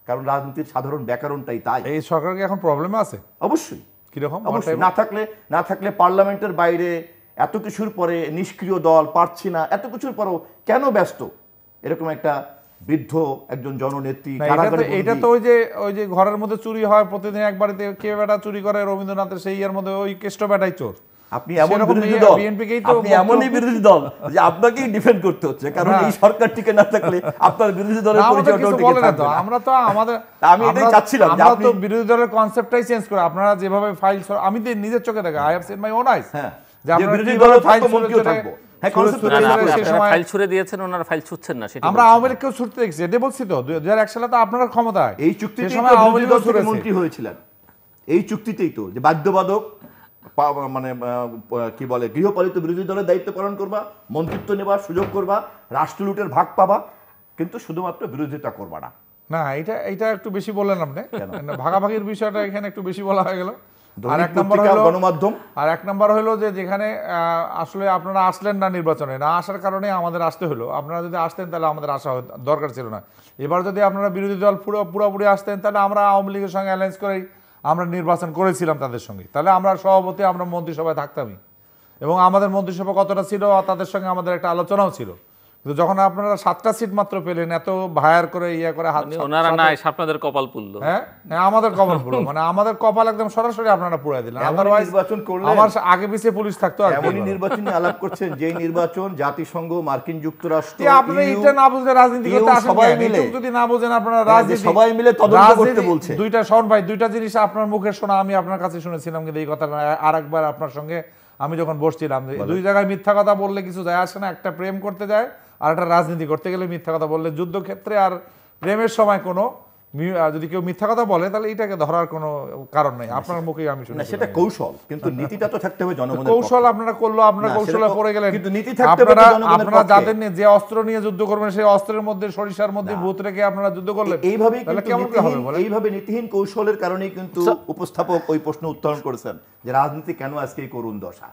কারণ রাজনীতির সাধারণ ব্যাকরণটাই তাই। এই সরকারকে এখন প্রবলেম আছে? অবশ্যই। কীরকম? অবশ্যই। না থাকলে না থাকলে পার্লামেন্টের বাইরে এত কিছুর পরে নিষ্ক্রিয় দল পারছি না এত কিছুর পরেও কেন ব্যস্ত? এরকম একটা বৃদ্ধ একজন জননেত্রী এটা তো ওই যে ওই যে ঘরের মধ্যে চুরি হয় প্রতিদিন এক বাড়িতে কে বেটা চুরি করে? রবীন্দ্রনাথের সেই ইয়ের মধ্যে ওই কেষ্ট বেটাই চোর। আপনি এমন বিরোধী দল। আপনি এমনই বিরোধী দল যে আপনাকেই ডিফেন্ড করতে হচ্ছে। কারণ এই সরকার টিকে না থাকলে আপনার বিরোধী দলের পরিচয়টাও টিকে থাকবে না। আমরা তো আমাদের আমি এটাই চাচ্ছিলাম যে আপনি- তো বিরোধী দলের কনসেপ্টটাই চেঞ্জ করে আপনারা যেভাবে ফাইল আমি তো নিজের চোখে দেখা I have seen my own eyes হ্যাঁ। যে যে বিরোধী দলের ফাইল মন্ত্রীও থাকব। হ্যাঁ, ছুঁড়ে concept ছুঁড়ে তো না, না, ছুঁড়ে আপনি- সেই আপনারা সময়- ফাইল ছুড়ে দিয়েছেন ওনারা ফাইল ছুটছেন না সেটা আমরা আওয়ামী লীগকেও ছুটতে দেখছি এটা বলছি তো দুই হাজার সালে তো আপনারা ক্ষমতায় এই সে সময় আওয়ামী বিরোধী লীগও দল থেকে ছুটেছে। মন্ত্রী হয়েছিলেন। এই চুক্তিতেই তো যে বাদ্যবাদক মানে কি বলে গৃহপালিত বিরোধী দলের দায়িত্ব পালন করবা মন্ত্রিত্ব নেবার সুযোগ করবা রাষ্ট্র লুটের ভাগ পাবা কিন্তু শুধুমাত্র বিরোধিতা করবা না। না এটা এটা একটু বেশি বললেন আপনি। ভাগাভাগির বিষয়টা এখানে একটু বেশি বলা হয়ে গেল। আর এক নম্বর হলো গণমাধ্যম। আর এক নম্বর হলো যে যেখানে আসলে আপনারা আসলেন না নির্বাচনে না আসার কারণে আমাদের আসতে হলো। আপনারা যদি আসতেন তাহলে আমাদের আসা দরকার ছিল না। এবার যদি আপনারা বিরোধী দল পুরো পুরোপুরি আসতেন তাহলে আমরা আওয়ামী লীগের সঙ্গে অ্যালায়েন্স করেই আমরা নির্বাচন করেছিলাম তাদের সঙ্গে। তাহলে আমরা সভাপতি আমরা মন্ত্রিসভায় থাকতামই। এবং আমাদের মন্ত্রিসভা কতটা ছিল তাদের সঙ্গে আমাদের একটা আলোচনাও ছিল। কিন্তু যখন আপনারা সাতটা সিট মাত্র পেলেন এত ভায়ার করে ইয়ে করে হাত মানে ওনারা নাই আপনাদের কপাল পুলল হ্যাঁ? আমাদের কপাল পুরো মানে আমাদের কপাল একদম সরাসরি আপনারা পুরাই দিলেন। Otherwise নির্বাচন করলেন। আমার আগে পিছিয়ে পুলিশ থাকতো আর এমনই। নির্বাচনী আলাপ করছেন যে নির্বাচন জাতিসংঘ মার্কিন যুক্তরাষ্ট্র EU, এটা না বুঝলে রাজনীতি করতে আসেন সবাই মিলে। যদি না বুঝেন আপনারা রাজনীতি সবাই মিলে তদন্ত করতে বলছে। দুইটা শোন ভাই দুইটা জিনিস আপনার মুখে শোনা আমি আপনার কাছে শুনেছিলাম কিন্তু এই কথাটা আর একবার আপনার সঙ্গে আমি যখন বসছিলাম যে দুই জায়গায় মিথ্যা কথা বললে কিছু যায় আসে না একটা প্রেম করতে যায় আর একটা রাজনীতি করতে গেলে মিথ্যা কথা বললে যুদ্ধক্ষেত্রে আর প্রেমের সময় কোনো যদি কেউ মিথ্যা কথা বলে তাহলে এটাকে ধরার কোনো কারণ নেই। আপনার মুখেই আমি না শুনেছি সেটা কৌশল কিন্তু নীতিটা তো থাকতে হবে জনগণের কৌশল আপনারা করল আপনারা কৌশলে পড়ে গেলেন। কিন্তু নীতি থাকতে হবে আপনারা। যাদের নিয়ে যে অস্ত্র নিয়ে যুদ্ধ করবেন সেই অস্ত্রের মধ্যে সরিষার মধ্যে ভূত রেখে আপনারা যুদ্ধ করলেন এইভাবেই কিন্তু এইভাবে নীতিহীন কৌশলের কারণেই কিন্তু উপস্থাপক ওই প্রশ্ন উত্তরণ করেছেন যে রাজনীতি কেন আজকে করুণ দশা?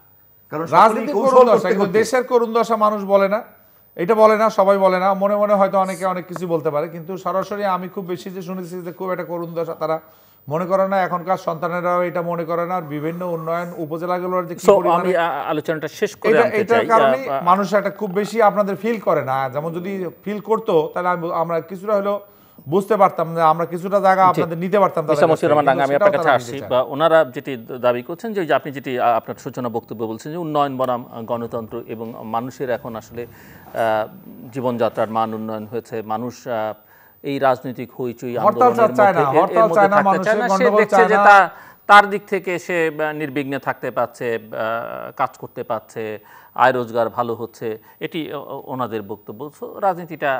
কারণ রাজনীতি করুণ দশা দেশের করুণ দশা মানুষ বলে না। এটা বলে না সবাই বলে না। মনে মনে হয়তো অনেকে অনেক কিছু বলতে পারে কিন্তু সরাসরি আমি খুব বেশি যে শুনেছি যে খুব একটা করুণ দশা তারা মনে করে না। এখনকার সন্তানেরাও এটা মনে করে না। আর বিভিন্ন উন্নয়ন উপজেলাগুলোর যে আমি আলোচনাটা শেষ করে এটার কারণে মানুষ একটা খুব বেশি আপনাদের ফিল করে না। যেমন যদি ফিল করতো তাহলে আমরা কিছুটা হলেও বুঝতে পারতাম যে আমরা কিছুটা জায়গা আপনাদের নিতে পারতাম আমি আপনার কাছে আসছি। বা ওনারা যেটি দাবি করছেন যে আপনি যেটি আপনার সূচনা বক্তব্য বলছেন যে উন্নয়ন বনাম গণতন্ত্র এবং মানুষের এখন আসলে জীবনযাত্রার মান উন্নয়ন হয়েছে মানুষ এই রাজনৈতিক হইচই। সে দেখছে যে তার দিক থেকে সে নির্বিঘ্নে থাকতে পারছে কাজ করতে পারছে আয় রোজগার ভালো হচ্ছে এটি ওনাদের বক্তব্য। রাজনীতিটা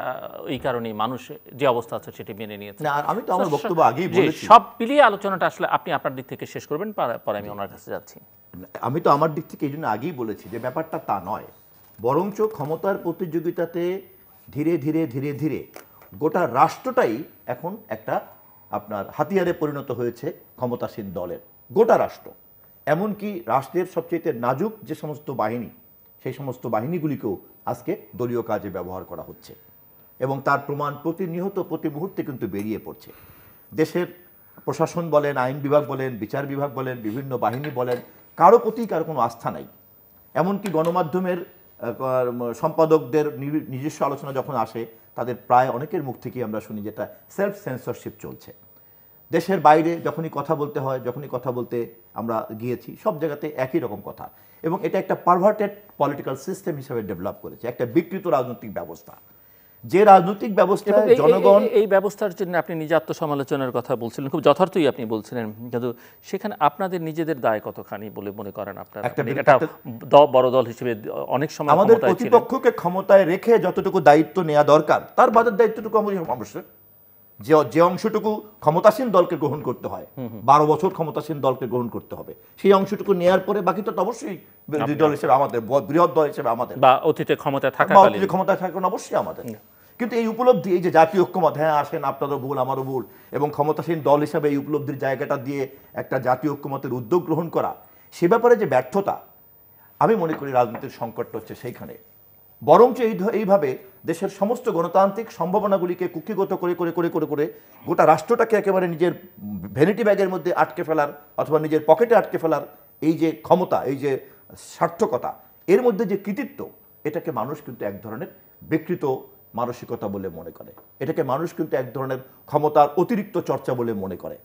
এই কারণেই মানুষ যে অবস্থা আছে সেটি মেনে নিয়েছে। আমি তো আমার বক্তব্য আগেই বলেছি। সব মিলিয়ে আলোচনাটা আসলে আপনি আপনার দিক থেকে শেষ করবেন পরে- পরে আমি ওনার কাছে যাচ্ছি। আমি তো আমার দিক থেকে এই জন্য আগেই বলেছি যে ব্যাপারটা তা নয়। বরঞ্চ ক্ষমতার প্রতিযোগিতাতে ধীরে ধীরে ধীরে ধীরে গোটা রাষ্ট্রটাই এখন একটা আপনার হাতিয়ারে পরিণত হয়েছে ক্ষমতাসীন দলের, গোটা রাষ্ট্র। এমনকি রাষ্ট্রের সবচেয়ে নাজুক যে সমস্ত বাহিনী, সেই সমস্ত বাহিনীগুলিকেও আজকে দলীয় কাজে ব্যবহার করা হচ্ছে। এবং তার প্রমাণ প্রতিনিয়ত, প্রতি মুহূর্তে কিন্তু বেরিয়ে পড়ছে। দেশের প্রশাসন বলেন, আইন বিভাগ বলেন, বিচার বিভাগ বলেন, বিভিন্ন বাহিনী বলেন, কারও প্রতি কারও কোনো আস্থা নাই। এমনকি গণমাধ্যমের সম্পাদকদের নিজস্ব আলোচনা যখন আসে, তাদের প্রায় অনেকের মুখ থেকেই আমরা শুনি যেটা সেলফ সেন্সরশিপ চলছে। দেশের বাইরে যখনই কথা বলতে হয়, যখনই কথা বলতে আমরা গিয়েছি, সব জায়গাতে একই রকম কথা। এবং এটা একটা পারভার্টেড পলিটিক্যাল সিস্টেম হিসেবে ডেভেলপ করেছে, একটা বিকৃত রাজনৈতিক ব্যবস্থা। যে রাজনৈতিক এই- জনগণ এই- ব্যবস্থার জন্য আপনি নিজে আত্মসমালোচনার কথা বলছিলেন খুব যথার্থই আপনি বলছিলেন। কিন্তু সেখানে আপনাদের নিজেদের দায় কতখানি বলে মনে করেন আপনারা? একটা মানে বড় দল হিসেবে অনেক সময় আমাদের প্রতিপক্ষকে ক্ষমতায় রেখে যতটুকু দায়িত্ব নেওয়া দরকার তার বাদের দায়িত্বটুকু আমাদের অবশ্যই। যে যে অংশটুকু ক্ষমতাসীন দলকে গ্রহণ করতে হয় বারো বছর ক্ষমতাসীন দলকে গ্রহণ করতে হবে। সেই অংশটুকু নেওয়ার পরে বাকিটা তো অবশ্যই বিরোধী দল হিসেবে আমাদের বৃহৎ দল হিসেবে আমাদের। বা অতীতে ক্ষমতায় বা থাকাকালীন। অতীতে ক্ষমতায় থাকুন অবশ্যই আমাদের। কিন্তু এই উপলব্ধি, এই যে জাতীয় ঐক্যমত হ্যাঁ আসেন আপনারও ভুল, আমারও ভুল, এবং ক্ষমতাসীন দল হিসাবে এই উপলব্ধির জায়গাটা দিয়ে একটা জাতীয় ঐক্যমতের উদ্যোগ গ্রহণ করা, সে ব্যাপারে যে ব্যর্থতা, আমি মনে করি রাজনীতির সংকটটা হচ্ছে সেইখানে। বরঞ্চ এই এইভাবে দেশের সমস্ত গণতান্ত্রিক সম্ভাবনাগুলিকে কুক্ষিগত করে করে করে করে করে গোটা রাষ্ট্রটাকে একেবারে নিজের ভ্যানিটি ব্যাগের মধ্যে আটকে ফেলার অথবা নিজের পকেটে আটকে ফেলার এই যে ক্ষমতা, এই যে সার্থকতা, এর মধ্যে যে কৃতিত্ব, এটাকে মানুষ কিন্তু এক ধরনের বিকৃত মানসিকতা বলে মনে করে। এটাকে মানুষ কিন্তু এক ধরনের ক্ষমতার অতিরিক্ত চর্চা বলে মনে করে।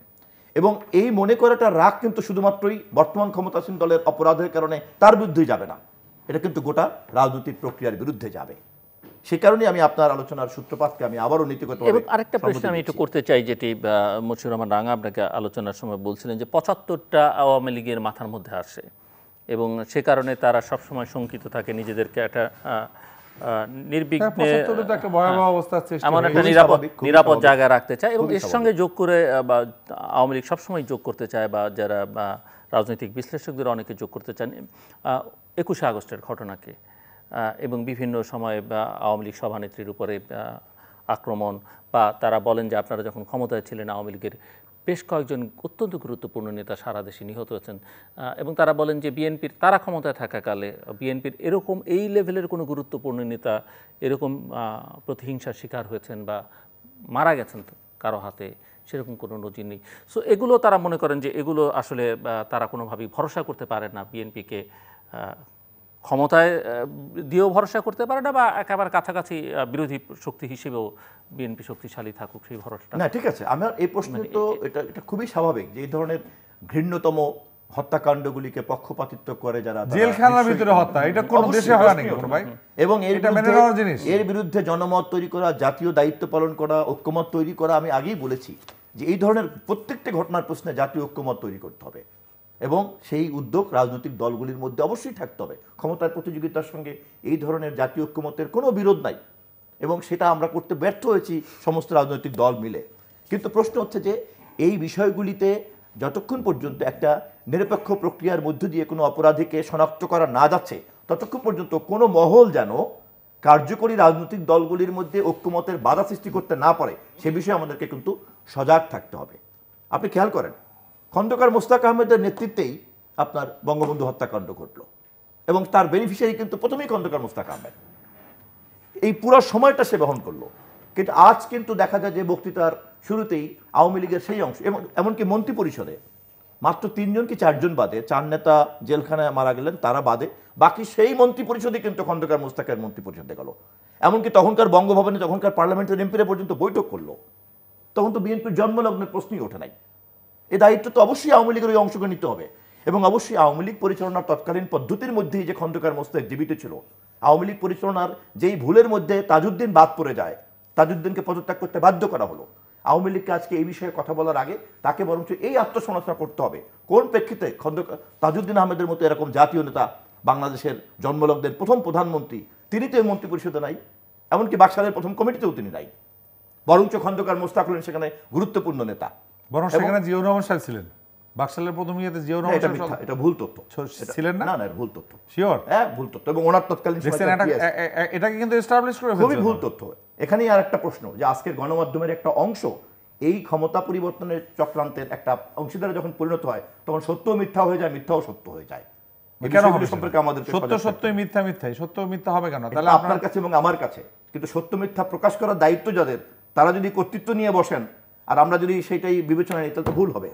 এবং এই মনে করাটা রাগ কিন্তু শুধুমাত্রই বর্তমান ক্ষমতাসীন দলের অপরাধের কারণে তার বিরুদ্ধেই যাবে না। এটা কিন্তু গোটা রাজনৈতিক প্রক্রিয়ার বিরুদ্ধে যাবে। সে কারণে আমি আপনার আলোচনার সূত্রপাতকে আমি আবারও নীতিগত এবং আরেকটা প্রশ্ন আমি একটু করতে চাই যেটি মশিউর রহমান রাঙা আপনাকে আলোচনার সময় বলছিলেন যে পঁচাত্তরটা আওয়ামী লীগের মাথার মধ্যে আসে। এবং সে কারণে তারা সবসময় শঙ্কিত থাকে নিজেদেরকে একটা নির্বিঘ্নে একটা ভয়াবহ অবস্থার সৃষ্টি এমন একটা নিরাপদ নিরাপদ জায়গায় রাখতে চায় এবং এর সঙ্গে যোগ করে বা আওয়ামী লীগ সবসময় যোগ করতে চায় বা যারা রাজনৈতিক বিশ্লেষকদের অনেকে যোগ করতে চান। একুশে আগস্টের ঘটনাকে আহ, এবং বিভিন্ন সময়ে বা আওয়ামী লীগ সভানেত্রীর উপরে আক্রমণ বা তারা বলেন যে আপনারা যখন ক্ষমতায় ছিলেন আওয়ামী লীগের বেশ কয়েকজন অত্যন্ত গুরুত্বপূর্ণ নেতা সারা দেশে নিহত হয়েছেন এবং তারা বলেন যে বিএনপির, তারা ক্ষমতায় থাকাকালে বিএনপির এরকম এই লেভেলের কোনো গুরুত্বপূর্ণ নেতা এরকম প্রতিহিংসার শিকার হয়েছেন বা মারা গেছেন কারও হাতে সেরকম কোনো নজির নেই। সো এগুলো তারা মনে করেন যে এগুলো আসলে তারা কোনোভাবেই ভরসা করতে পারে না বিএনপিকে ক্ষমতায় দিয়েও ভরসা করতে পারে না বা একেবারে কাছাকাছি বিরোধী শক্তি হিসেবেও বিএনপি শক্তিশালী থাকুক সেই ভরসাটা না ঠিক আছে আমার এই প্রশ্ন তো এটা এটা খুবই স্বাভাবিক যে এই ধরনের ঘৃণ্যতম হত্যাকাণ্ডগুলিকে পক্ষপাতিত্ব করে যারা জেলখানার ভিতরে হত্যা এটা কোনো দেশে হয় নাকি। ভাই এবং এর এটা মেনে বিরুদ্ধে- নেওয়ার জিনিস। এর বিরুদ্ধে জনমত তৈরি করা জাতীয় দায়িত্ব পালন করা ঐক্যমত তৈরি করা আমি আগেই বলেছি যে এই ধরনের প্রত্যেকটা ঘটনার প্রশ্নে জাতীয় ঐক্যমত তৈরি করতে হবে এবং সেই উদ্যোগ রাজনৈতিক দলগুলির মধ্যে অবশ্যই থাকতে হবে। ক্ষমতার প্রতিযোগিতার সঙ্গে এই ধরনের জাতীয় ঐক্যমতের কোনো বিরোধ নাই এবং সেটা আমরা করতে ব্যর্থ হয়েছি সমস্ত রাজনৈতিক দল মিলে। কিন্তু প্রশ্ন হচ্ছে যে, এই বিষয়গুলিতে যতক্ষণ পর্যন্ত একটা নিরপেক্ষ প্রক্রিয়ার মধ্য দিয়ে কোনো অপরাধীকে শনাক্ত করা না যাচ্ছে, ততক্ষণ পর্যন্ত কোনো মহল যেন কার্যকরী রাজনৈতিক দলগুলির মধ্যে ঐক্যমতের বাধা সৃষ্টি করতে না পারে, সে বিষয়ে আমাদেরকে কিন্তু সজাগ থাকতে হবে। আপনি খেয়াল করেন খন্দকার মোস্তাক আহমেদের নেতৃত্বেই আপনার বঙ্গবন্ধু হত্যাকাণ্ড ঘটল। এবং তার বেনিফিশিয়ারি কিন্তু প্রথমেই খন্দকার মোস্তাক আহমেদ। এই পুরো সময়টা সে বহন করল। কিন্তু আজ কিন্তু দেখা যায় যে বক্তৃতার শুরুতেই আওয়ামী লীগের সেই অংশ এমনকি মন্ত্রী পরিষদে মাত্র তিনজন কি চারজন বাদে, চার নেতা জেলখানায় মারা গেলেন, তারা বাদে, বাকি সেই মন্ত্রী পরিষদে কিন্তু খন্দকার মোস্তাকের মন্ত্রী পরিষদে গেল। এমনকি তখনকার বঙ্গভবনে, তখনকার পার্লামেন্টের এমপিরা পর্যন্ত বৈঠক করল। তখন তো বিএনপির জন্মলগ্নের প্রশ্নই ওঠে নাই। এ দায়িত্ব তো অবশ্যই আওয়ামী লীগের ওই অংশকে নিতে হবে। এবং অবশ্যই আওয়ামী লীগ পরিচালনার তৎকালীন পদ্ধতির মধ্যেই যে খন্দকার মোস্তাক জীবিত ছিল, আওয়ামী লীগ পরিচালনার যেই ভুলের মধ্যে তাজউদ্দিন বাদ পড়ে যায়, তাজউদ্দিনকে পদত্যাগ করতে বাধ্য করা হলো। আওয়ামী লীগকে আজকে এই বিষয়ে কথা বলার আগে তাকে বরঞ্চ এই আত্মসমালোচনা করতে হবে। কোন প্রেক্ষিতে খন্দকার তাজউদ্দিন আহমেদের মতো এরকম জাতীয় নেতা বাংলাদেশের জন্মলগ্নের প্রথম প্রধানমন্ত্রী, তিনি তো এই মন্ত্রী পরিষদে নাই, এমনকি বাকশালের প্রথম কমিটিতেও তিনি নাই। বরঞ্চ খন্দকার মোস্তাক হলেন সেখানে গুরুত্বপূর্ণ নেতা। বরং সেখানে জিয়াউর রহমান সাহেব ছিলেন। বাকশালের প্রথম ইয়েতে জিয়াউর রহমান এটা সাহেব মিথ্যা এটা ভুল তথ্য। ছিলেন না? না না ভুল তথ্য। শিওর হ্যাঁ ভুল তথ্য। এবং ওনার তৎকালীন এটাকে কিন্তু এস্টাবলিশ করে খুবই ভুল তথ্য। এখানেই আর একটা প্রশ্ন যে আজকের গণমাধ্যমের একটা অংশ এই ক্ষমতা পরিবর্তনের চক্রান্তের একটা অংশীদারে যখন পরিণত হয় তখন সত্য মিথ্যা হয়ে যায় মিথ্যাও সত্য হয়ে যায়। কেন বিষয়গুলি হবে সম্পর্কে আমাদের সত্য সত্যই মিথ্যা মিথ্যাই। সত্য মিথ্যা হবে কেন? তাহলে আপনার কাছে এবং আমার কাছে। কিন্তু সত্য মিথ্যা প্রকাশ করার দায়িত্ব যাদের তারা যদি কর্তৃত্ব নিয়ে বসেন আর আমরা যদি সেটাই বিবেচনা নিই তাহলে তো ভুল হবে।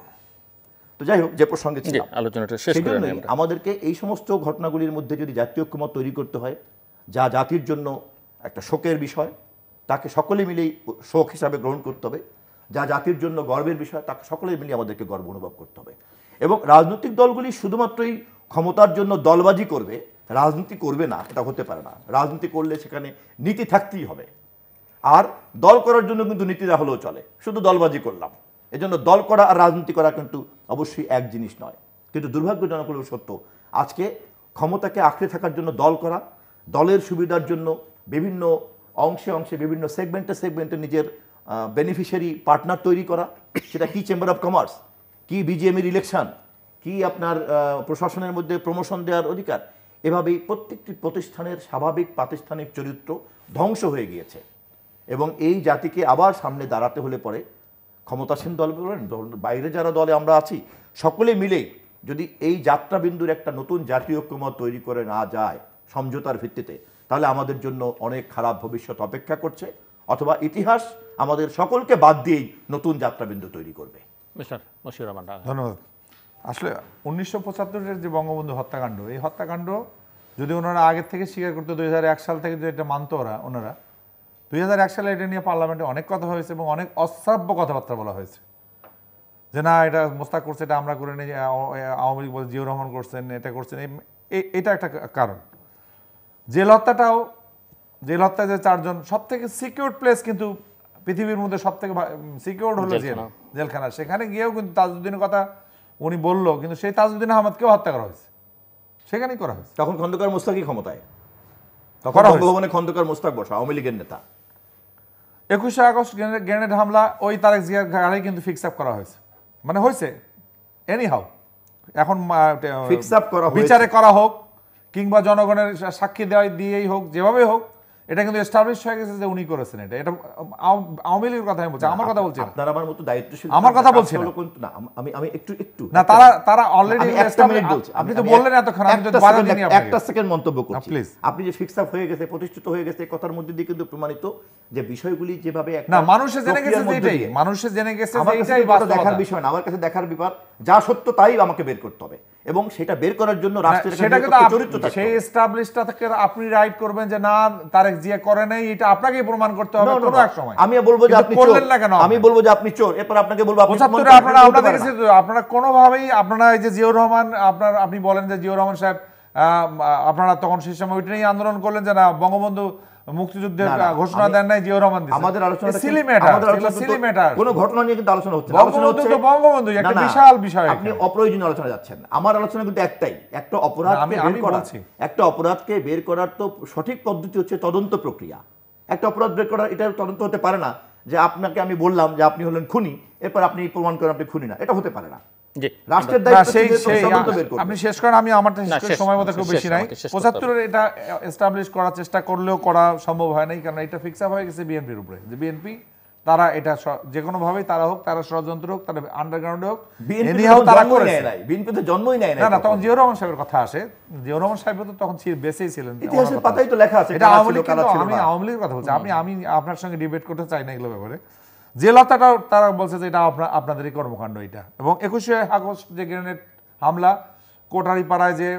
তো যাই হোক যে প্রসঙ্গে ছিলাম আলোচনাটা শেষ করে নিই জন্যই আমরা। আমাদেরকে এই সমস্ত ঘটনাগুলির মধ্যে যদি জাতীয় ঐক্যমত তৈরি করতে হয় যা জাতির জন্য একটা শোকের বিষয় তাকে সকলে মিলেই শোক হিসাবে গ্রহণ করতে হবে। যা জাতির জন্য গর্বের বিষয় তাকে সকলে মিলে আমাদেরকে গর্ব অনুভব করতে হবে। এবং রাজনৈতিক দলগুলি শুধুমাত্রই ক্ষমতার জন্য দলবাজি করবে রাজনীতি করবে না এটা হতে পারে না। রাজনীতি করলে সেখানে নীতি থাকতেই হবে। আর দল করার জন্য কিন্তু নীতিরা হলেও চলে। শুধু দলবাজি করলাম। এজন্য দল করা আর রাজনীতি করা কিন্তু অবশ্যই এক জিনিস নয়। কিন্তু দুর্ভাগ্যজনক হলেও সত্য, আজকে ক্ষমতাকে আঁকড়ে থাকার জন্য দল করা, দলের সুবিধার জন্য বিভিন্ন অংশে অংশে বিভিন্ন সেগমেন্টে সেগমেন্টে নিজের বেনিফিশিয়ারি পার্টনার তৈরি করা, সেটা কি চেম্বার অফ কমার্স কি বিজিএমের ইলেকশন কি আপনার প্রশাসনের মধ্যে প্রমোশন দেওয়ার অধিকার, এভাবেই প্রত্যেকটি প্রতিষ্ঠানের স্বাভাবিক প্রাতিষ্ঠানিক চরিত্র ধ্বংস হয়ে গিয়েছে। এবং এই জাতিকে আবার সামনে দাঁড়াতে হলে পরে ক্ষমতাসীন দল বলেন বাইরে যারা দলে আমরা আছি সকলে মিলে যদি এই যাত্রাবিন্দুর একটা নতুন জাতীয় ঐক্যমত তৈরি করে না যায় সমঝোতার ভিত্তিতে তাহলে আমাদের জন্য অনেক খারাপ ভবিষ্যৎ অপেক্ষা করছে অথবা ইতিহাস আমাদের সকলকে বাদ দিয়েই নতুন যাত্রাবিন্দু তৈরি করবে। ধন্যবাদ। আসলে উনিশশো পঁচাত্তরের যে বঙ্গবন্ধু হত্যাকাণ্ড এই হত্যাকাণ্ড যদি ওনারা আগের থেকে স্বীকার করতো দুই সাল থেকে যদি এটা মানত ওরা ওনারা দুই হাজার এক সালে এটা নিয়ে পার্লামেন্টে অনেক কথা হয়েছে এবং অনেক অশ্রাব্য কথাবার্তা বলা হয়েছে। যে না এটা মোস্তাক করছে এটা আমরা করে নিই আওয়ামী লীগ বলছে জিয়াউর রহমান করছেন এটা করছেন এটা একটা কারণ। জেল হত্যাটাও জেল হত্যায় যে চারজন সব থেকে সিকিউর প্লেস কিন্তু পৃথিবীর মধ্যে সব থেকে সিকিউর হলো জেল জেলখানা। সেখানে গিয়েও কিন্তু তাজউদ্দিনের কথা উনি বলল কিন্তু সেই তাজউদ্দিন আহমদকেও হত্যা করা হয়েছে। সেখানেই করা হয়েছে। তখন খন্দকার মোস্তাকই ক্ষমতায়। তখন বঙ্গভবনে খন্দকার মোস্তাক বসা আওয়ামী লীগের নেতা। একুশে আগস্ট গ্রেনেড হামলা ওই তারেক জিয়ার গাড়ি কিন্তু ফিক্স আপ করা হয়েছে মানে হয়েছে এনি হাউ এখন ফিক্স আপ করা। বিচারে করা হোক কিংবা জনগণের সাক্ষী দেওয়া দিয়েই হোক যেভাবে হোক এটা কিন্তু এস্টাবলিশ হয়ে গেছে যে উনি করেছেন এটা। এটা আওয়ামী লীগের কথা আমি বলছি আমার কথা বলছি। আপনার আমার মতো দায়িত্বশীল আমার কথা বলছি না। আম- আমি একটু একটু না তারা তারা অলরেডি একটা মিনিট বলছি। আপনি তো বললেন এতক্ষণ আমি তো বাধা দিইনি আপনাকে। একটা সেকেন্ড মন্তব্য করছি। please. আপনি যে ফিক্স আপ হয়ে গেছে প্রতিষ্ঠিত হয়ে গেছে কথার মধ্যে দিয়ে কিন্তু প্রমাণিত যে বিষয়গুলি যেভাবে একটা না মানুষে জেনে গেছে যে এটাই মানুষে জেনে গেছে যে এটাই দেখার বিষয় না আমার কাছে দেখার ব্যাপার। যা সত্য তাই আমাকে বের করতে হবে। এবং সেটা বের করার জন্য রাষ্ট্রের চরিত্র সেই এস্টাবলিশটা থেকে আপনি রাইট করবেন যে না তারেক জিয়া করে নাই এটা আপনাকেই প্রমাণ করতে হবে কোনো. এক সময় আমি বলব যে আপনি চোর না কেন আমি বলব যে আপনি চোর এরপর আপনাকে বলব আপনি আপনারা আপনি আমরা বলতে পারেন দেখেছি না। তো, আপনারা কোনোভাবেই আপনারা এই যে জিয়াউর রহমান আপনার আপনি বলেন যে জিয়াউর রহমান সাহেব আহ, আপনারা তখন সেই সময় ওইটা নিয়ে আন্দোলন করলেন যে না বঙ্গবন্ধু মুক্তিযুদ্ধের ঘোষণা দেন নাই জিয়াউর রহমান আমাদের আলোচনা আমাদের আলোচনা এগুলো silly কোনো ঘটনা নিয়ে কিন্তু আলোচনা হচ্ছে আলোচনা হচ্ছে তো বঙ্গবন্ধু, একটা বিশাল বিষয় আপনি। অপ্রয়োজনীয় আলোচনা যাচ্ছেন। আমার আলোচনা কিন্তু একটাই একটা অপরাধ আমি- বের করা একটা অপরাধকে বের করার তো সঠিক পদ্ধতি হচ্ছে তদন্ত প্রক্রিয়া। একটা অপরাধ বের করার এটা তদন্ত হতে পারে না যে আপনাকে আমি বললাম যে আপনি হলেন খুনি এরপর আপনি প্রমাণ করেন আপনি খুনি না। এটা হতে পারে না। রাষ্ট্রের দায়িত্ব সেই হচ্ছে সেই তদন্ত বের করবে। আপনি শেষ করেন আমি আমারটা শেষ না, করি, শেষ, সময় মতো খুব বেশি নাই। আমাকে শেষ করতে পঁচাত্তরের এটা এস্টাবলিশ করার চেষ্টা করলেও করা সম্ভব হয় নাই কারণ এটা ফিক্স আপ হয়ে গেছে বিএনপির উপরে। যে বিএনপি তারা এটা যে কোনো ভাবেই তারা হোক তারা ষড়যন্ত্র হোক তারা আন্ডারগ্রাউন্ডে হোক বিএনপি তারা জন্মই নাই বিএনপি তো জন্মই নেয় না না তখন জিয়াউর রহমান সাহেবের কথা আসে। জিয়াউর রহমান সাহেব তো তখন ছিল বেঁচেই ছিলেন ইতিহাসের পাতায় তো লেখা আছে এটা আওয়ামী লীগ কারা কিন্তু ছিল আমি না। আওয়ামী লীগের কথা বলছি। আপনি আমি আপনার সঙ্গে ডিবেট করতে চাই না এগুলো ব্যাপারে। জেলাটাও তারা বলছে যে এটা আপনা- আপনাদেরই কর্মকাণ্ড এটা। এবং একুশে আগস্ট যে গ্রেনেড হামলা কোটারি পাড়ায় যে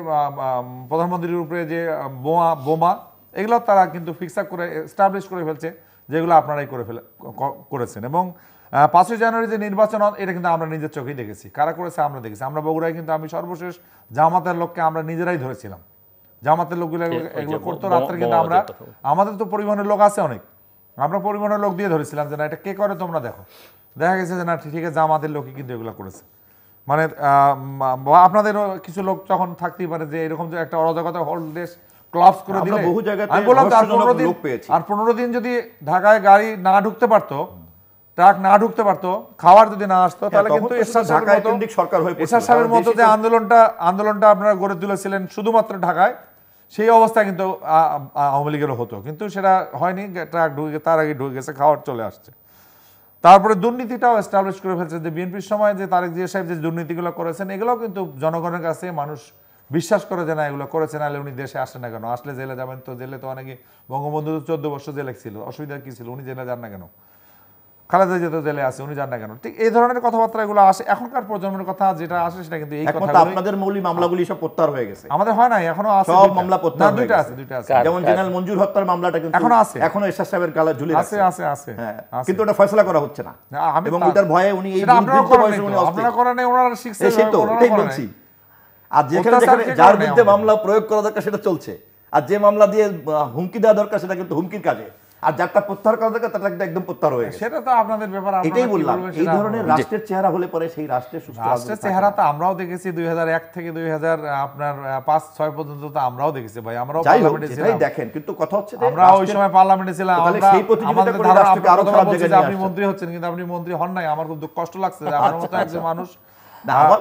প্রধানমন্ত্রীর উপরে যে বোমা বোমা এগুলো তারা কিন্তু ফিক্স আপ করে এস্টাবলিশ করে ফেলছে যেগুলো আপনারাই করে ফেলে করেছেন। এবং পাঁচই জানুয়ারি যে নির্বাচন এটা কিন্তু আমরা নিজের চোখেই দেখেছি। কারা করেছে আমরা দেখেছি। আমরা বগুড়ায় কিন্তু আমি সর্বশেষ জামাতের লোককে আমরা নিজেরাই ধরেছিলাম। জামাতের লোকগুলো এগুলো- করতো রাত্রে কিন্তু আমরা। আমাদের তো পরিবহনের লোক আছে অনেক। আমরা পরিবহনের লোক দিয়ে ধরেছিলাম যে না এটা কে করে তোমরা দেখো দেখা গেছে যে না ঠিক আছে জামাতের লোকই কিন্তু এগুলো করেছে মানে আপনাদেরও কিছু লোক তখন থাকতেই পারে যে এরকম একটা অরাজকতা হোল দেশ ক্লাবস করে দিলে বহু জায়গাতে আমি বললাম আর পনেরো দিন আর পনেরো দিন যদি ঢাকায় গাড়ি না ঢুকতে পারতো ট্রাক না ঢুকতে পারতো খাবার যদি না আসতো তাহলে কিন্তু এরশাদ হয়ে। সাহেবের মতো যে আন্দোলনটা আন্দোলনটা আপনারা গড়ে তুলেছিলেন শুধুমাত্র ঢাকায় সেই অবস্থা কিন্তু আওয়ামী লীগেরও হতো। কিন্তু সেটা হয়নি, ট্রাক ঢুকে তার আগে ঢুকে গেছে, খাওয়ার চলে আসছে। তারপরে দুর্নীতিটাও এস্টাবলিশ করে ফেলছে যে বিএনপির সময় যে তারেক জিয়া সাহেব যে দুর্নীতিগুলো করেছেন এগুলোও কিন্তু জনগণের কাছে মানুষ বিশ্বাস করে যে না, এগুলো করেছেন নাহলে উনি দেশে আসেন না কেন? আসলে জেলে যাবেন তো, জেলে তো অনেকে বঙ্গবন্ধু চোদ্দ বছর জেলে ছিল, অসুবিধা কি ছিল? উনি জেলে যান না কেন? খালেদা জিয়া তো জেলে আছে উনি যান না কেন? ঠিক এই ধরনের কথাবার্তা এগুলো আসে এখনকার প্রজন্মের কথা যেটা আসে সেটা কিন্তু এই কথা আপনাদের মৌলিক মামলাগুলি সব প্রত্যাহার হয়ে গেছে। আমাদের হয় নাই এখনও আছে সব মামলা প্রত্যাহার হয়ে দুইটা গেছে। আছে দুইটা আছে। যেমন জেনারেল মঞ্জুর হত্যার মামলাটা কিন্তু এখনও আছে। এখনও এরশাদ সাহেবের গালা ঝুলে আছে আছে আছে হ্যাঁ কিন্তু ওটা ফয়সলা করা হচ্ছে না। না, এবং ওইটার ভয়ে উনি এই আপনারা করেন নাই উনি আপনারা করেন নাই, ওনারা শিখছে এই সেই তো এটাই বলছি। আর যেখানে যেখানে যার বিরুদ্ধে মামলা প্রয়োগ করা দরকার সেটা চলছে। আর যে মামলা দিয়ে হুমকি দেওয়া দরকার সেটা কিন্তু হুমকির কাজে। আর যারটা প্রত্যাহার করা দরকার কিন্তু একদম প্রত্যাহার হয়ে গেছে। সেটা তো আপনাদের ব্যাপার এটাই বললাম এই ধরনের রাষ্ট্রের চেহারা হলে পরে সেই রাষ্ট্রের সুস্থ রাষ্ট্রের চেহারা তো আমরাও দেখেছি দুই থেকে দুই আপনার পাঁচ ছয় পর্যন্ত তো আমরাও দেখেছি ভাই আমরাও পার্লামেন্টে ছিলাম। দেখেন কিন্তু কথা হচ্ছে আমরা ওই সময় পার্লামেন্টে ছিলাম আমরা সেই প্রতিযোগিতা করে রাষ্ট্রকে আরও খারাপ জায়গায় আপনি মন্ত্রী হচ্ছেন কিন্তু আপনি মন্ত্রী হন নাই আমার খুব দুঃখ কষ্ট লাগছে যে আপনার মতো একজন মানুষ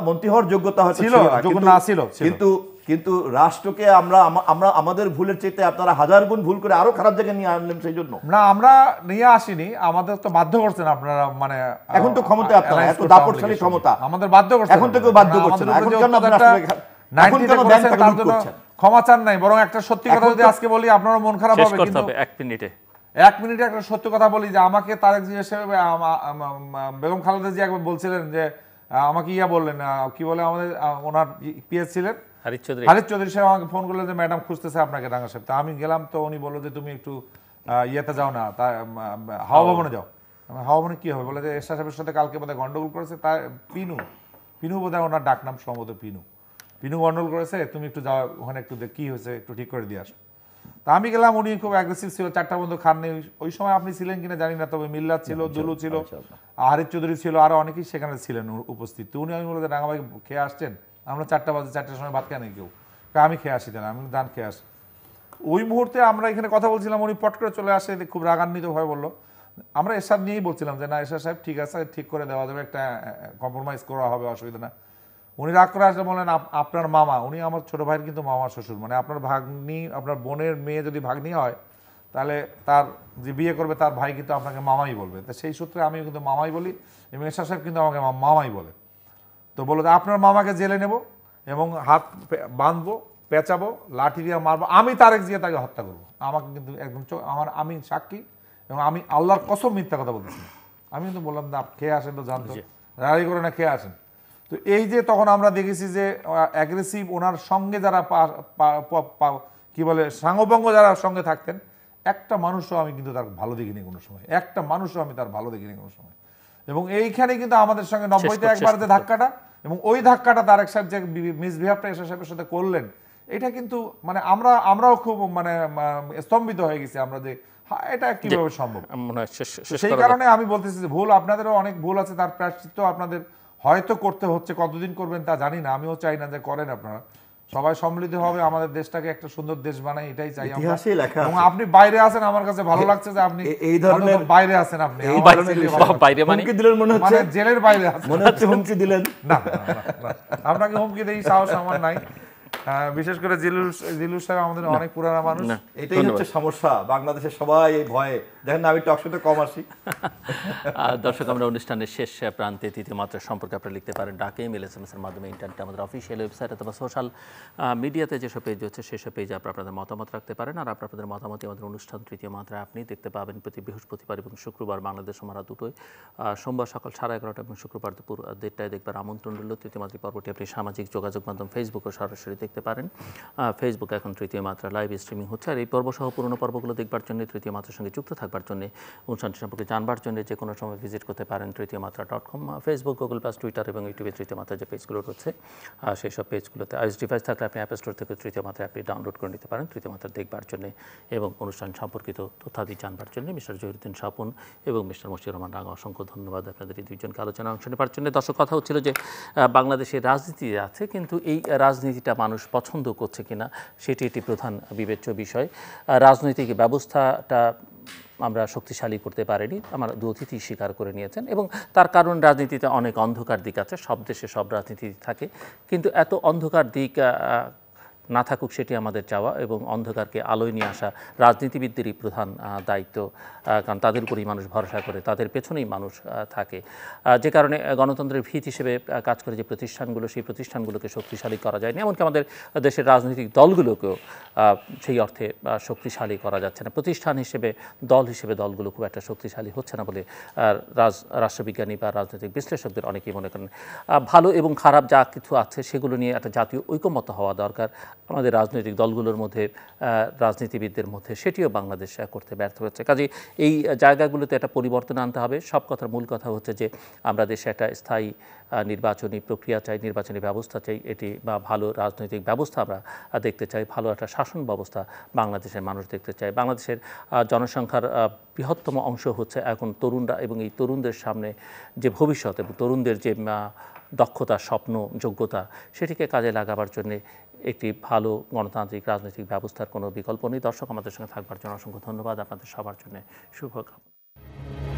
মন্ত্রী হওয়ার যোগ্যতা হয়তো ছিল, না, ছিল। কিন্তু কিন্তু রাষ্ট্রকে আমরা আমরা আমাদের ভুলের চাইতে আপনারা হাজার গুণ ভুল করে আরও খারাপ জায়গায় নিয়ে আনলেন সেই জন্য না আমরা নিয়ে আসিনি আমাদের তো বাধ্য করছেন আপনারা মানে এখন তো ক্ষমতায় আপনারা, এত দাপটশালী ক্ষমতা। আমাদের বাধ্য করছেন এখন তো কেউ বাধ্য আমাদের করছে না। উপরে এখন কেন আপনি অত্যাচারটা রাষ্ট্রকে- 90 এখন কেন করেছেন, ব্যাংকটাকে লুট করছেন? ক্ষমা চান নাই বরং একটা সত্যি কথা যদি আজকে বলি আপনারও মন খারাপ হবে কিন্তু এক মিনিটে এক মিনিটে একটা সত্য কথা বলি যে আমাকে তারেক জিয়া আম- বেগম খালেদা জিয়া একবার বলছিলেন যে আমাকে ইয়া বললেন আহ, কি বলে আমাদের ওনার পিএস ছিলেন হারিফ চৌধুরী। সাহেব আমাকে ফোন করল যে ম্যাডাম খুঁজতেছে আপনাকে ডাঙ্গা সাহেব তা আমি গেলাম তো উনি বলল যে তুমি একটু ইয়েতে যাও না তা হাওয়া ভবনে যাও। হাওয়া ভবনে কি হবে? বলে যে এরশাদ সাহেবের সাথে কালকে বোধহয় গন্ডগোল করেছে তা পিনু পিনু বোধহয় ওনার ডাক নাম সম্ভবত পিনু। পিনু গন্ডগোল করেছে তুমি একটু যাও ওখানে একটু দেখ কি হয়েছে একটু ঠিক করে দিয়ে আসো। তা আমি গেলাম উনি খুব অ্যাগ্রেসিভ ছিল চারটা বন্ধু খাননি ওই সময় আপনি ছিলেন কিনা জানি না তবে মিল্লাত ছিল দুলু ছিল হারিফ চৌধুরী ছিল আরও অনেকেই সেখানে ছিলেন উপস্থিত। তো উনি আমি বলে রাঙা ভাই খেয়ে আসছেন? আমরা চারটা বাজে, চারটার সময় ভাত খাই নাই কেউ। আমি খেয়ে আসি দেন আমি দান খেয়ে আসি। ওই মুহূর্তে আমরা এখানে কথা বলছিলাম, উনি পট করে চলে আসে, খুব রাগান্বিত ভয় বলল। আমরা এরশাদ নিয়েই বলছিলাম যে, না, এরশাদ সাহেব ঠিক আছে, ঠিক করে দেওয়া যাবে, একটা কম্প্রোমাইজ করা হবে, অসুবিধা না। উনি রাগ করে আসলে বলেন "আপ- আপনার মামা, উনি আমার ছোট ভাইয়ের কিন্তু মামা শ্বশুর মানে আপনার ভাগ্নি, আপনার বোনের মেয়ে যদি ভাগ্নি হয়, তাহলে তার যে বিয়ে করবে, তার ভাই কিন্তু আপনাকে মামাই বলবে। তো সেই সূত্রে আমি কিন্তু মামাই বলি এবং এরশাদ সাহেব কিন্তু আমাকে মামাই বলে। তো বলল আপনার মামাকে জেলে নেব এবং হাত বাঁধবো পেঁচাবো লাঠি দিয়ে মারবো। আমি তারেক জিয়া তাকে হত্যা করব। আমাকে কিন্তু একদম আমার আমি সাক্ষী এবং আমি আল্লাহর কসম মিথ্যা কথা বলতেছি আমি কিন্তু বললাম না খেয়ে আসেন তো জানতো। রাড়ি করে না খেয়ে আসেন। তো এই যে তখন আমরা দেখেছি যে অ্যাগ্রেসিভ ওনার সঙ্গে যারা কি বলে সাঙ্গভঙ্গ যারা সঙ্গে থাকতেন একটা মানুষও আমি কিন্তু তার ভালো দেখিনি কোনো সময়। একটা মানুষও আমি তার ভালো দেখিনি কোনো সময়। এবং এইখানে কিন্তু আমাদের সঙ্গে নব্বইতে একবার যে ধাক্কাটা এবং ওই ধাক্কাটা তারেক সাহেব যে মিসবিহেভটা এসে সাহেবের সাথে করলেন এটা কিন্তু মানে আমরা আমরাও খুব মানে স্তম্ভিত হয়ে গেছি আমরা যে হ্যাঁ, এটা কীভাবে সম্ভব? মনে সেই কারণে আমি বলতেছি যে ভুল আপনাদেরও অনেক ভুল আছে তার প্রায়শ্চিত্ত আপনাদের হয়তো করতে হচ্ছে কতদিন করবেন তা জানি না আমিও চাই না যে করেন আপনারা। সবাই সম্মিলিত হবে আমাদের দেশটাকে একটা সুন্দর দেশ বানাই এটাই চাই আমরা। ইতিহাসে লেখা এবং আছে। আপনি বাইরে আছেন আমার কাছে ভালো লাগছে যে আপনি এই ধরনের- বাইরে আছেন আপনি। এই ধরনের। বাইরে মানে? হুমকি দিলেন মনে হচ্ছে? মানে জেলের বাইরে আছেন। মনে হচ্ছে হুমকি দিলেন। না। আপনাকে হুমকি দেই সাহস আমার নাই। বিশেষ করে জিলুস জিলুস সাহেব আমাদের অনেক পুরানা মানুষ। এটাই হচ্ছে সমস্যা। বাংলাদেশের সবাই এই ভয়ে। দেখেন না আমি টকশোতে কম আসি। দর্শক আমরা অনুষ্ঠানের শেষ প্রান্তে তৃতীয় মাত্রা সম্পর্কে আপনারা লিখতে পারেন ডাকে মেল এস এম এর মাধ্যমে ইন্টারনেটে আমাদের অফিসিয়াল ওয়েবসাইট অথবা সোশ্যাল মিডিয়াতে যেসব পেজ হচ্ছে সেসব পেজে আপনারা আপনাদের মতামত রাখতে পারেন। আর আপনাদের মতামত আমাদের অনুষ্ঠান তৃতীয় মাত্রা আপনি দেখতে পাবেন প্রতি বৃহস্পতিবার এবং শুক্রবার বাংলাদেশ সময় দুটোয়। সোমবার সকাল সাড়ে এগারোটা এবং শুক্রবার দুপুর দেড়টায় দেখবার আমন্ত্রণ রইল। তৃতীয় মাত্রা পর্বটি আপনি সামাজিক যোগাযোগ মাধ্যম ফেসবুকে সরাসরি দেখতে পারেন। ফেসবুক এখন তৃতীয় মাত্রা লাইভ স্ট্রিমিং হচ্ছে। আর এই পর্ব সহ পুরনো পর্বগুলো দেখবার জন্য তৃতীয় মাত্রার সঙ্গে যুক্ত থাকবার জন্য অনুষ্ঠানটি সম্পর্কে জানবার জন্য যে কোনো সময় ভিজিট করতে পারেন তৃতীয় মাত্রা dot com Facebook Google plus Twitter এবং ইউটিউবে তৃতীয় মাত্রা যে পেজগুলো রয়েছে সেই সব পেজগুলোতে আইএস ডিভাইস থাকলে আপনি অ্যাপ স্টোর থেকে তৃতীয় মাত্রা অ্যাপটি ডাউনলোড করে নিতে পারেন তৃতীয় মাত্রা দেখবার জন্য এবং অনুষ্ঠান সম্পর্কিত তথ্যাদি জানবার জন্য মিস্টার জহিরুদ্দিন স্বপন এবং মিস্টার মশিউর রহমান রাঙা অসংখ্য ধন্যবাদ আপনাদের এই দুইজনকে আলোচনা অংশ নেবার জন্য। দর্শক, কথা হচ্ছিল যে বাংলাদেশের রাজনীতি আছে, কিন্তু এই রাজনীতিটা মানুষ পছন্দ করছে কিনা, সেটি একটি প্রধান বিবেচ্য বিষয়। রাজনৈতিক ব্যবস্থাটা আমরা শক্তিশালী করতে পারিনি, আমার দু অতিথি স্বীকার করে নিয়েছেন এবং তার কারণ রাজনীতিতে অনেক অন্ধকার দিক আছে, সব দেশে সব রাজনীতি থাকে। কিন্তু এত অন্ধকার দিক না থাকুক সেটি আমাদের চাওয়া এবং অন্ধকারকে আলোয় নিয়ে আসা রাজনীতিবিদদেরই প্রধান দায়িত্ব কারণ তাদের উপরেই মানুষ ভরসা করে, তাদের পেছনেই মানুষ থাকে। যে কারণে গণতন্ত্রের ভিত হিসেবে কাজ করে যে প্রতিষ্ঠানগুলো, সেই প্রতিষ্ঠানগুলোকে শক্তিশালী করা যায়নি। এমনকি আমাদের দেশের রাজনৈতিক দলগুলোকেও সেই অর্থে শক্তিশালী করা যাচ্ছে না। প্রতিষ্ঠান হিসেবে, দল হিসেবে দলগুলো খুব একটা শক্তিশালী হচ্ছে না বলে রাজ, রাষ্ট্রবিজ্ঞানী বা রাজনৈতিক বিশ্লেষকদের অনেকেই মনে করেন। ভালো এবং খারাপ যা কিছু আছে, সেগুলো নিয়ে একটা জাতীয় ঐকমত্য হওয়া দরকার। আমাদের রাজনৈতিক দলগুলোর মধ্যে রাজনীতিবিদদের মধ্যে, সেটিও বাংলাদেশ করতে ব্যর্থ হচ্ছে। কাজে এই জায়গাগুলোতে একটা পরিবর্তন আনতে হবে। সব কথার মূল কথা হচ্ছে যে, আমরা দেশে একটা স্থায়ী নির্বাচনী প্রক্রিয়া চাই, নির্বাচনী ব্যবস্থা চাই। এটি বা ভালো রাজনৈতিক ব্যবস্থা আমরা দেখতে চাই। ভালো একটা শাসন ব্যবস্থা বাংলাদেশের মানুষ দেখতে চায়। বাংলাদেশের জনসংখ্যার বৃহত্তম অংশ হচ্ছে এখন তরুণরা এবং এই তরুণদের সামনে যে ভবিষ্যৎ এবং তরুণদের যে দক্ষতা, স্বপ্ন, যোগ্যতা, সেটিকে কাজে লাগাবার জন্য একটি ভালো গণতান্ত্রিক রাজনৈতিক ব্যবস্থার কোনো বিকল্প নেই। দর্শক, আমাদের সঙ্গে থাকবার জন্য অসংখ্য ধন্যবাদ। আপনাদের সবার জন্য শুভকামনা।